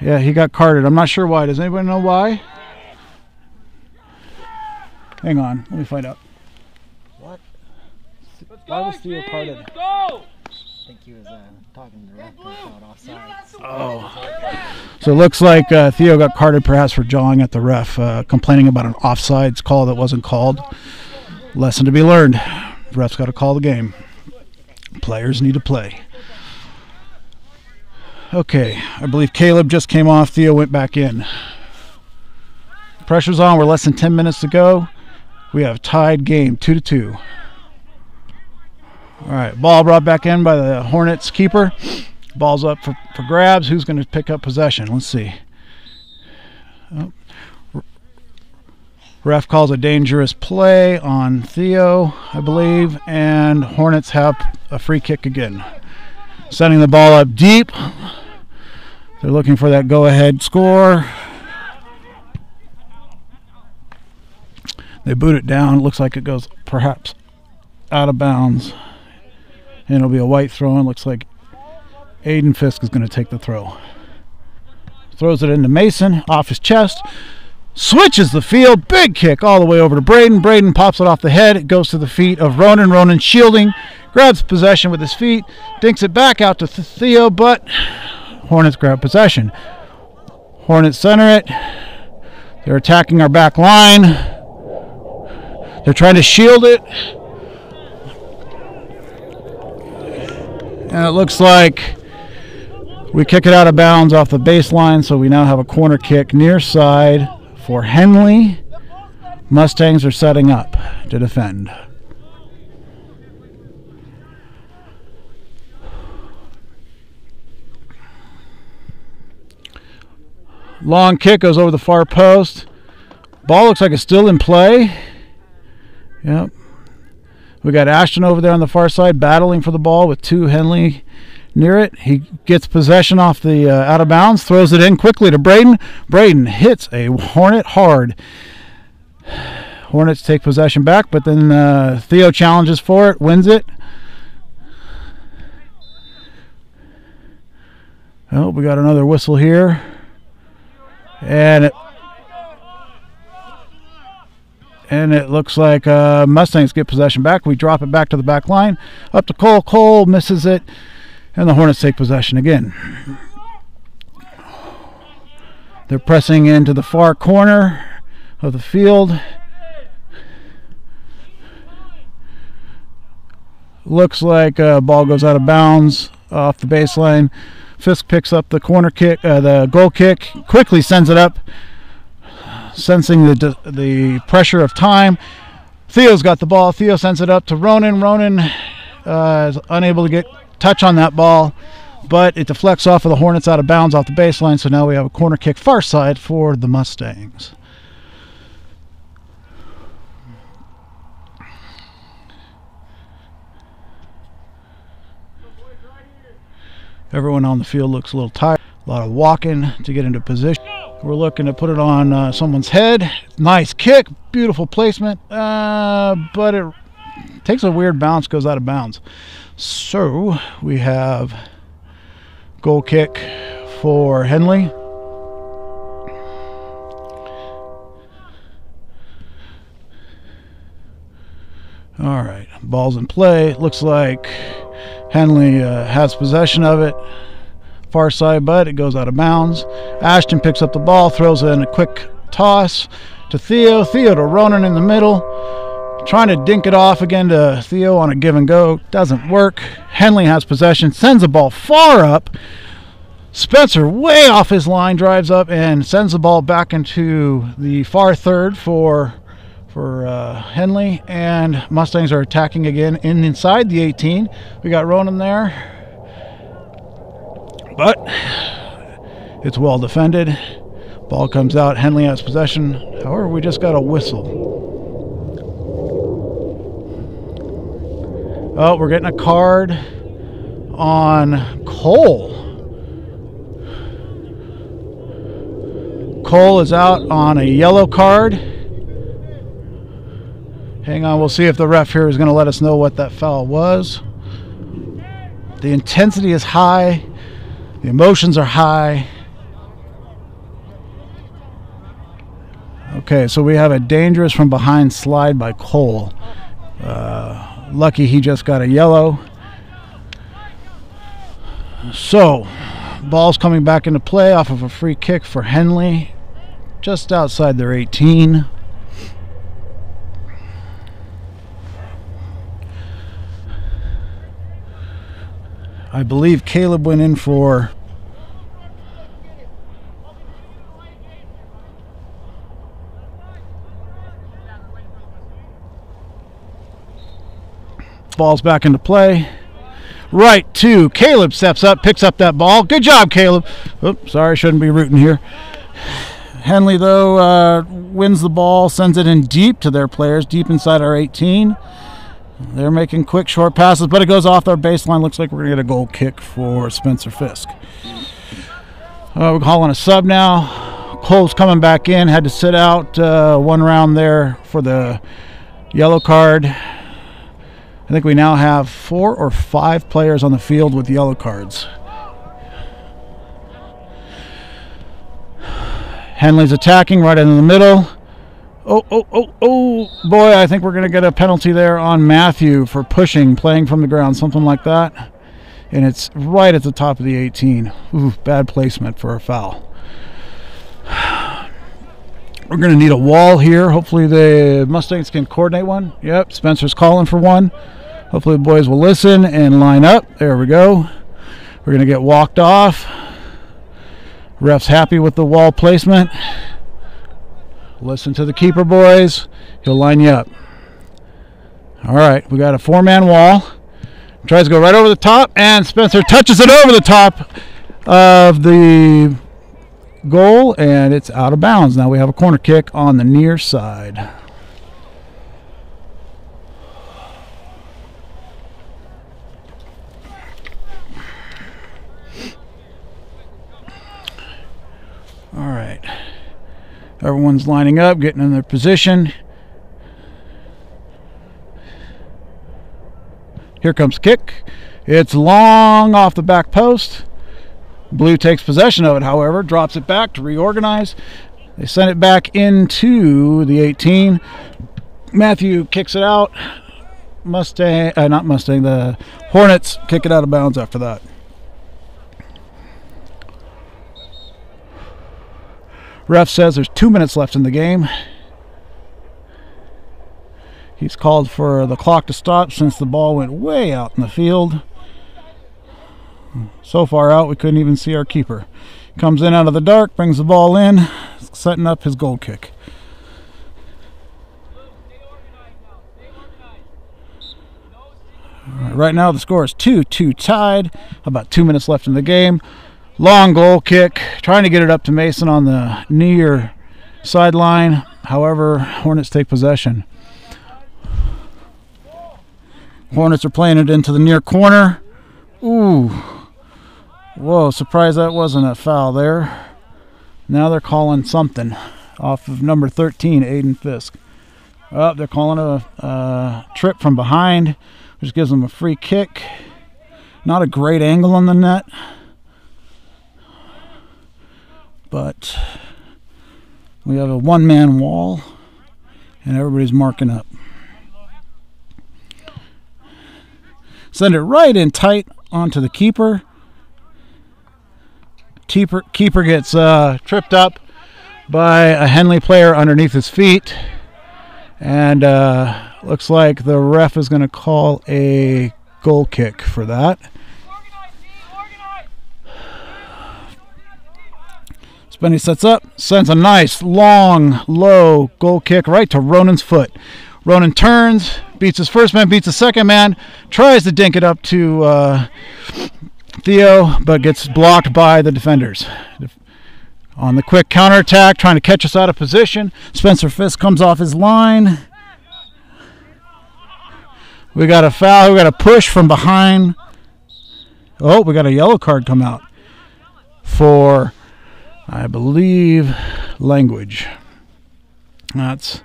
Yeah, he got carded. I'm not sure why. Does anybody know why? Hang on, let me find out. Let's Why was Theo carded? Let's go! I think he was uh, talking to the ref when he shot offsides. Oh. So it looks like uh, Theo got carded perhaps for jawing at the ref, uh, complaining about an offsides call that wasn't called. Lesson to be learned. ref's got to call the game. Players need to play. Okay, I believe Caleb just came off. Theo went back in. Pressure's on. We're less than 10 minutes to go. We have tied game, two to two. All right, ball brought back in by the Hornets keeper. Ball's up for, for grabs. Who's going to pick up possession? Let's see. Oh. Ref calls a dangerous play on Theo, I believe, and Hornets have a free kick again. Sending the ball up deep. They're looking for that go ahead score. They boot it down. Looks like it goes perhaps out of bounds. And it'll be a white throw and Looks like Aiden Fisk is going to take the throw. Throws it into Mason off his chest. Switches the field. Big kick all the way over to Braden. Braden pops it off the head. It goes to the feet of Ronan. Ronan shielding. Grabs possession with his feet. Dinks it back out to Theo, but Hornets grab possession. Hornets center it. They're attacking our back line. They're trying to shield it. And it looks like we kick it out of bounds off the baseline, so we now have a corner kick near side for Henley. Mustangs are setting up to defend. Long kick goes over the far post. Ball looks like it's still in play. Yep. We got Ashton over there on the far side battling for the ball with two Henley near it. He gets possession off the uh, out of bounds, throws it in quickly to Braden. Braden hits a Hornet hard. Hornets take possession back, but then uh, Theo challenges for it, wins it. Oh, we got another whistle here. And it and it looks like uh, Mustangs get possession back. We drop it back to the back line, up to Cole. Cole misses it, and the Hornets take possession again. They're pressing into the far corner of the field. Looks like uh, ball goes out of bounds off the baseline. Fisk picks up the corner kick, uh, the goal kick, quickly sends it up sensing the the pressure of time. Theo's got the ball. Theo sends it up to Ronan. Ronan uh, is unable to get touch on that ball, but it deflects off of the Hornets out of bounds off the baseline. So now we have a corner kick far side for the Mustangs. Everyone on the field looks a little tired. A lot of walking to get into position. We're looking to put it on uh, someone's head. Nice kick, beautiful placement, uh, but it takes a weird bounce, goes out of bounds. So we have goal kick for Henley. All right, ball's in play. Looks like Henley uh, has possession of it far side, but it goes out of bounds. Ashton picks up the ball, throws in a quick toss to Theo. Theo to Ronan in the middle. Trying to dink it off again to Theo on a give and go. Doesn't work. Henley has possession, sends the ball far up. Spencer, way off his line, drives up and sends the ball back into the far third for for uh, Henley. And Mustangs are attacking again in inside the 18. We got Ronan there but it's well defended. Ball comes out. Henley has possession. However, we just got a whistle. Oh, we're getting a card on Cole. Cole is out on a yellow card. Hang on, we'll see if the ref here is going to let us know what that foul was. The intensity is high. The emotions are high. Okay, so we have a dangerous from behind slide by Cole. Uh, lucky he just got a yellow. So, ball's coming back into play off of a free kick for Henley, just outside their 18. I believe Caleb went in for ball's back into play. Right to Caleb steps up, picks up that ball. Good job, Caleb. Oops, sorry, shouldn't be rooting here. Henley, though, uh, wins the ball, sends it in deep to their players, deep inside our 18. They're making quick, short passes, but it goes off their baseline. Looks like we're going to get a goal kick for Spencer Fisk. Uh, we're calling a sub now. Cole's coming back in, had to sit out uh, one round there for the yellow card. I think we now have four or five players on the field with yellow cards. Henley's attacking right in the middle. Oh, oh, oh, oh, boy, I think we're going to get a penalty there on Matthew for pushing, playing from the ground, something like that. And it's right at the top of the 18. Ooh, bad placement for a foul. We're going to need a wall here. Hopefully the Mustangs can coordinate one. Yep, Spencer's calling for one. Hopefully the boys will listen and line up. There we go. We're going to get walked off. Ref's happy with the wall placement. Listen to the keeper, boys. He'll line you up. All right, we got a four-man wall. Tries to go right over the top, and Spencer touches it over the top of the goal, and it's out of bounds. Now we have a corner kick on the near side. All right. Everyone's lining up, getting in their position. Here comes kick. It's long off the back post. Blue takes possession of it, however, drops it back to reorganize. They send it back into the 18. Matthew kicks it out. Mustang, uh, not Mustang, the Hornets kick it out of bounds after that. Ref says there's two minutes left in the game. He's called for the clock to stop since the ball went way out in the field. So far out, we couldn't even see our keeper. Comes in out of the dark, brings the ball in, setting up his goal kick. Right now, the score is 2 2 tied. About two minutes left in the game. Long goal kick, trying to get it up to Mason on the near sideline. However, Hornets take possession. Hornets are playing it into the near corner. Ooh. Whoa, surprised that wasn't a foul there. Now they're calling something off of number 13, Aiden Fisk. Oh, they're calling a, a trip from behind, which gives them a free kick. Not a great angle on the net. But we have a one man wall, and everybody's marking up. Send it right in tight onto the keeper. Keeper, keeper gets uh, tripped up by a Henley player underneath his feet. And uh, looks like the ref is going to call a goal kick for that. Spenny sets up, sends a nice, long, low goal kick right to Ronan's foot. Ronan turns, beats his first man, beats the second man, tries to dink it up to uh, Theo, but gets blocked by the defenders. On the quick counterattack, trying to catch us out of position. Spencer Fisk comes off his line. We got a foul. We got a push from behind. Oh, we got a yellow card come out for, I believe, language. That's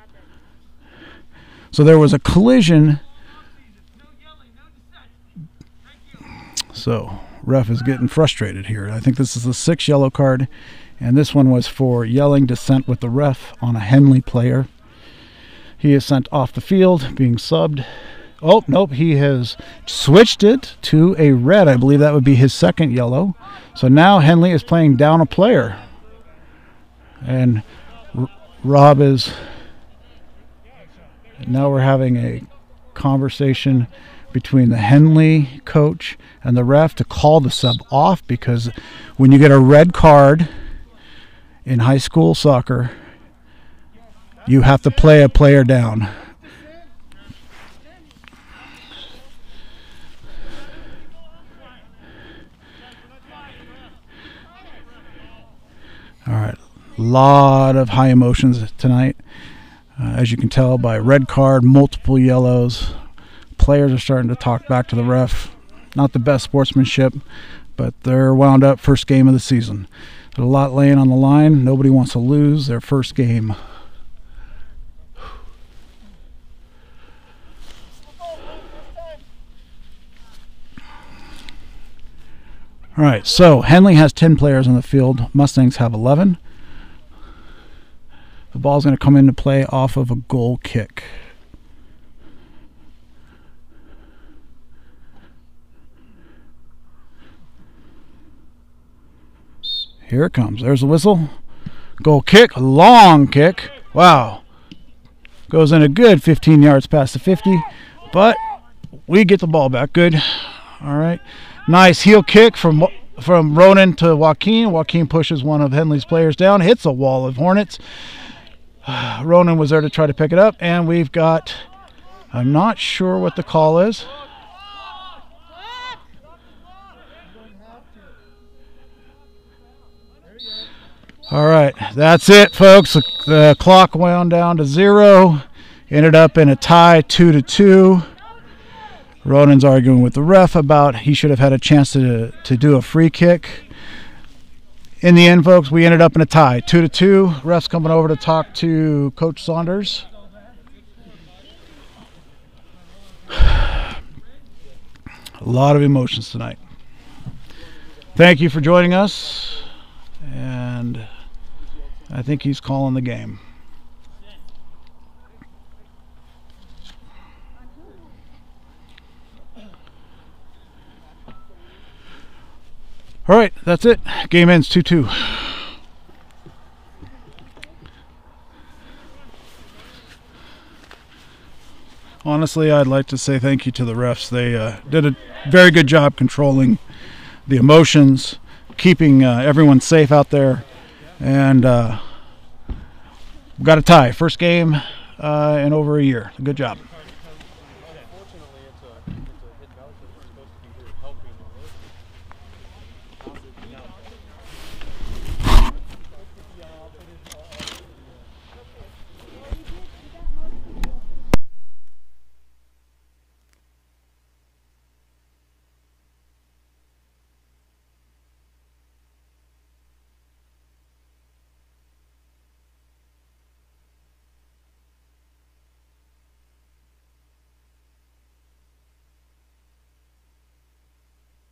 so there was a collision So, ref is getting frustrated here. I think this is the sixth yellow card, and this one was for yelling dissent with the ref on a Henley player. He is sent off the field, being subbed. Oh, nope, he has switched it to a red. I believe that would be his second yellow. So now Henley is playing down a player. And R- Rob is. Now we're having a conversation between the Henley coach and the ref to call the sub off because when you get a red card in high school soccer, you have to play a player down. All right, lot of high emotions tonight, uh, as you can tell by red card, multiple yellows. Players are starting to talk back to the ref. Not the best sportsmanship, but they're wound up first game of the season. There's a lot laying on the line. Nobody wants to lose their first game. All right, so Henley has 10 players on the field. Mustangs have 11. The ball's going to come into play off of a goal kick. Here it comes. There's the whistle. Goal kick, long kick. Wow. Goes in a good 15 yards past the 50, but we get the ball back. Good. All right. Nice heel kick from from Ronan to Joaquin. Joaquin pushes one of Henley's players down, hits a wall of Hornets. Ronan was there to try to pick it up, and we've got. I'm not sure what the call is. All right, that's it, folks. The, clock wound down to zero. Ended up in a tie, two to two. Ronan's arguing with the ref about he should have had a chance to to do a free kick. In the end, folks, we ended up in a tie, two to two. Refs coming over to talk to Coach Saunders. A lot of emotions tonight. Thank you for joining us, and I think he's calling the game. All right, that's it. Game ends 2 2. Honestly, I'd like to say thank you to the refs. They uh, did a very good job controlling the emotions, keeping uh, everyone safe out there, and uh, got a tie. First game uh, in over a year. Good job.